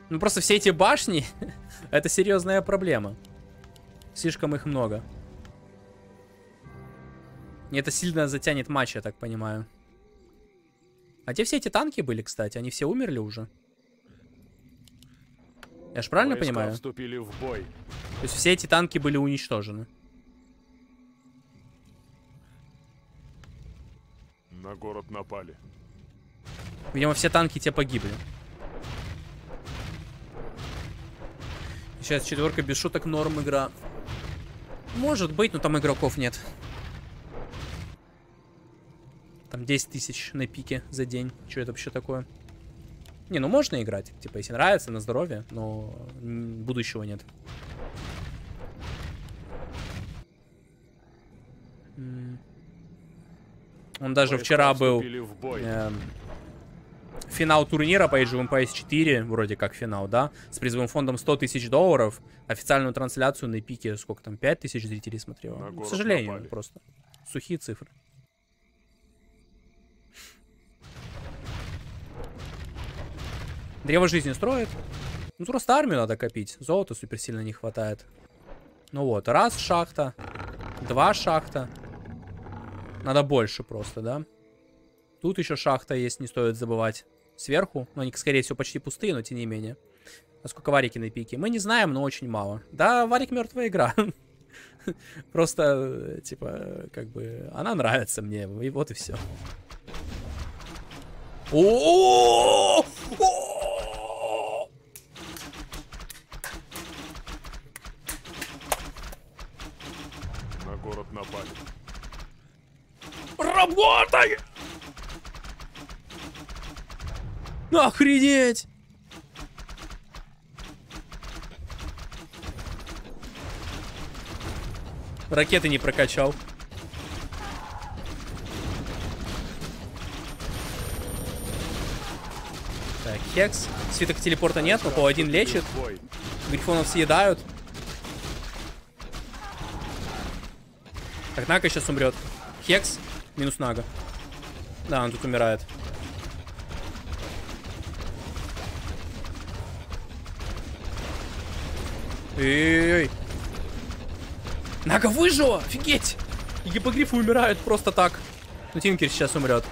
Ну просто все эти башни, [laughs] это серьезная проблема. Слишком их много. И это сильно затянет матч, я так понимаю. А где все эти танки были, кстати? Они все умерли уже? Я ж правильно Войска понимаю? вступили в бой. То есть все эти танки были уничтожены. На город напали. Видимо, все танки те погибли. Сейчас четверка без шуток норм игра. Может быть, но там игроков нет. Там 10 тысяч на пике за день. Что это вообще такое? Не, ну можно играть. Типа, если нравится, на здоровье, но будущего нет. Он даже Войска вчера был в эм, финал турнира по Age of Empires 4, вроде как финал, да, с призовым фондом 100 тысяч долларов, официальную трансляцию на пике, сколько там, 5 тысяч зрителей смотрело. На К сожалению, напали. просто. Сухие цифры. Древо жизни строит. Ну, просто армию надо копить. Золота супер сильно не хватает. Ну вот, раз шахта, два шахта. Надо больше просто, да? Тут еще шахта есть, не стоит забывать. Сверху, ну они, скорее всего, почти пустые, но тем не менее. Насколько варики на пике? Мы не знаем, но очень мало. Да, варик мертвая игра. Просто, э, типа, как бы, она нравится мне, и вот и все. О! На город напали. Работай! Охренеть! Ракеты не прокачал. Так, Хекс. Свиток телепорта нет, но паладин лечит. В бой. Грифонов съедают. Так, Нага сейчас умрет. Хекс минус Нага. Да, он тут умирает. Эй-эй-эй. Нага выжила! Офигеть! И гипогрифы умирают просто так. Ну, Тинкер сейчас умрет.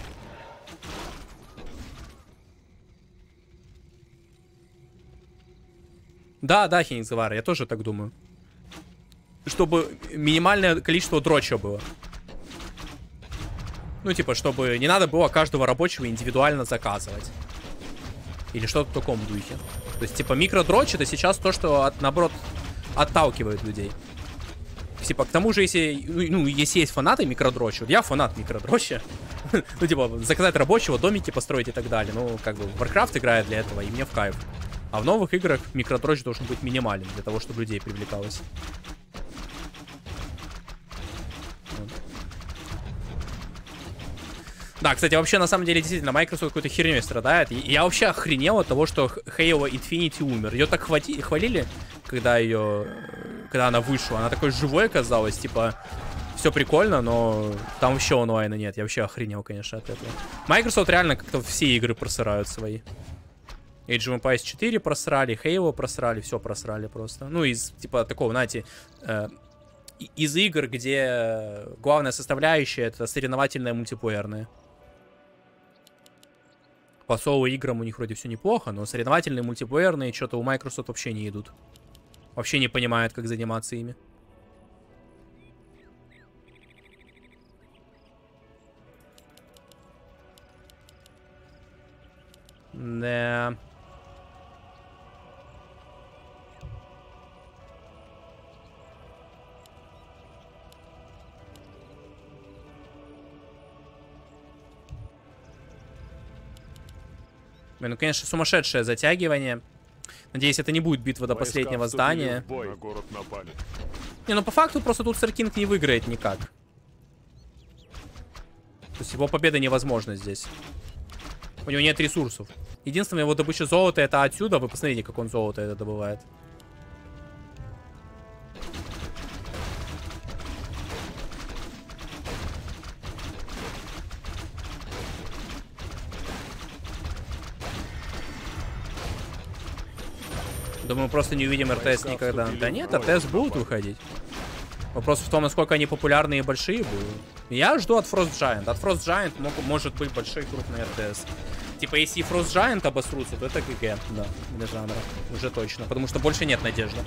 Да, да, Хенигзавар, я тоже так думаю. Чтобы минимальное количество дроча было. Ну, типа, чтобы не надо было каждого рабочего индивидуально заказывать. Или что-то в таком духе. То есть, типа, микродрочь это сейчас то, что, от, наоборот, отталкивает людей. Типа, к тому же, если, ну, если есть фанаты микродрочи, вот я фанат микродрочи, [laughs] ну, типа, заказать рабочего, домики построить и так далее. Ну, как бы, Warcraft играет для этого, и мне в кайф. А в новых играх микродрочь должен быть минимален, для того, чтобы людей привлекалось. Да, кстати, вообще, на самом деле, действительно, Microsoft какой-то херней страдает. Я вообще охренел от того, что Halo Infinity умер. Ее так хвати... хвалили, когда ее... Когда она вышла. Она такой живой оказалась, типа... Все прикольно, но там вообще онлайна нет. Я вообще охренел, конечно, от этого. Microsoft реально как-то все игры просырают свои. Age of Empires 4 просрали, Halo просрали, все просрали просто. Ну, из, типа, такого, знаете, э, из игр, где главная составляющая это соревновательная мультиплеерная. По соло играм у них вроде все неплохо, но соревновательные мультиплеерные что-то у Microsoft вообще не идут. Вообще не понимают, как заниматься ими. Да. Блин, ну, конечно, сумасшедшее затягивание. Надеюсь, это не будет битва до последнего здания. в бой. На город напали. Не, ну по факту просто тут Сэр Кинг не выиграет никак. То есть его победа невозможна здесь. У него нет ресурсов. Единственная его добыча золота это отсюда. Вы посмотрите, как он золото это добывает. Думаю, просто не увидим РТС никогда. Да нет. РТС будут выходить. Вопрос в том, насколько они популярные и большие будут. Я жду от Frost Giant. От Frost Giant мог- может быть большой крупный РТС. Типа, если Frost Giant обосрутся, то это ГГ, да, для жанра. Уже точно. Потому что больше нет надежды.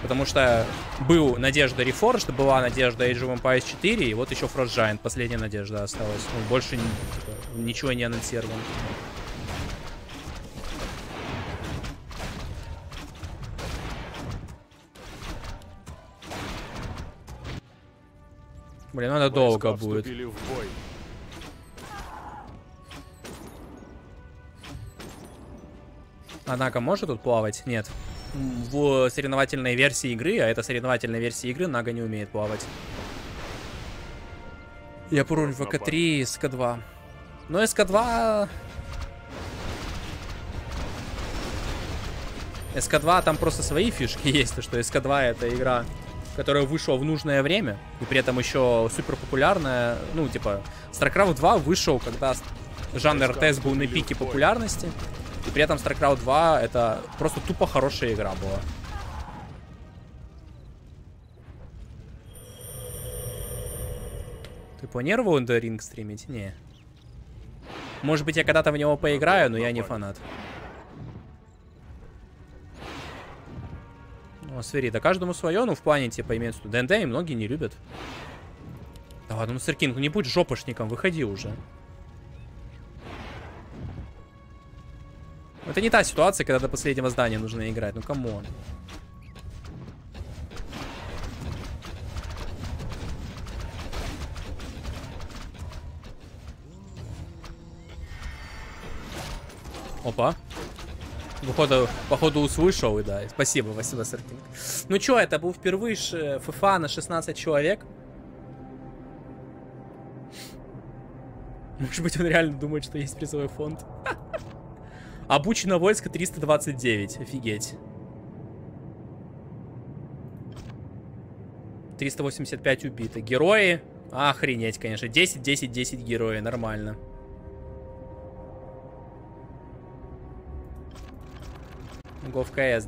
Потому что был надежда Reforged, была надежда Age of Empires 4, и вот еще Frost Giant, последняя надежда осталась. Ну, больше типа, ничего не анонсировано. Блин, это долго будет. Нага может тут плавать? Нет. В соревновательной версии игры, а это соревновательная версия игры, Нага не умеет плавать. Я пароль ВК-3 СК-2. Но СК-2... СК-2 там просто свои фишки [laughs] есть, то что СК-2 это игра, которая вышла в нужное время, и при этом еще супер популярная, ну, типа, StarCraft 2 вышел, когда жанр РТС был на пике популярности, и при этом StarCraft 2 это просто тупо хорошая игра была. Ты планировал The Ring стримить? Не. Может быть, я когда-то в него поиграю, но я не фанат. Ну, смотри, да каждому свое, ну, в плане, типа, имеется виду. DnD и многие не любят. Да ладно, ну, Сэр Кинг, ну не будь жопошником, выходи уже. Это не та ситуация, когда до последнего здания нужно играть, ну, come on. Опа. Походу, походу услышал, и да. Спасибо, спасибо, Сертинг. Ну чё, это был впервые ж ФФА на 16 человек. Может быть, он реально думает, что есть призовой фонд. [laughs] Обучено войско 329. Офигеть. 385 убиты. Герои. Охренеть, конечно. 10, 10, 10 герои. Нормально. Го в КС.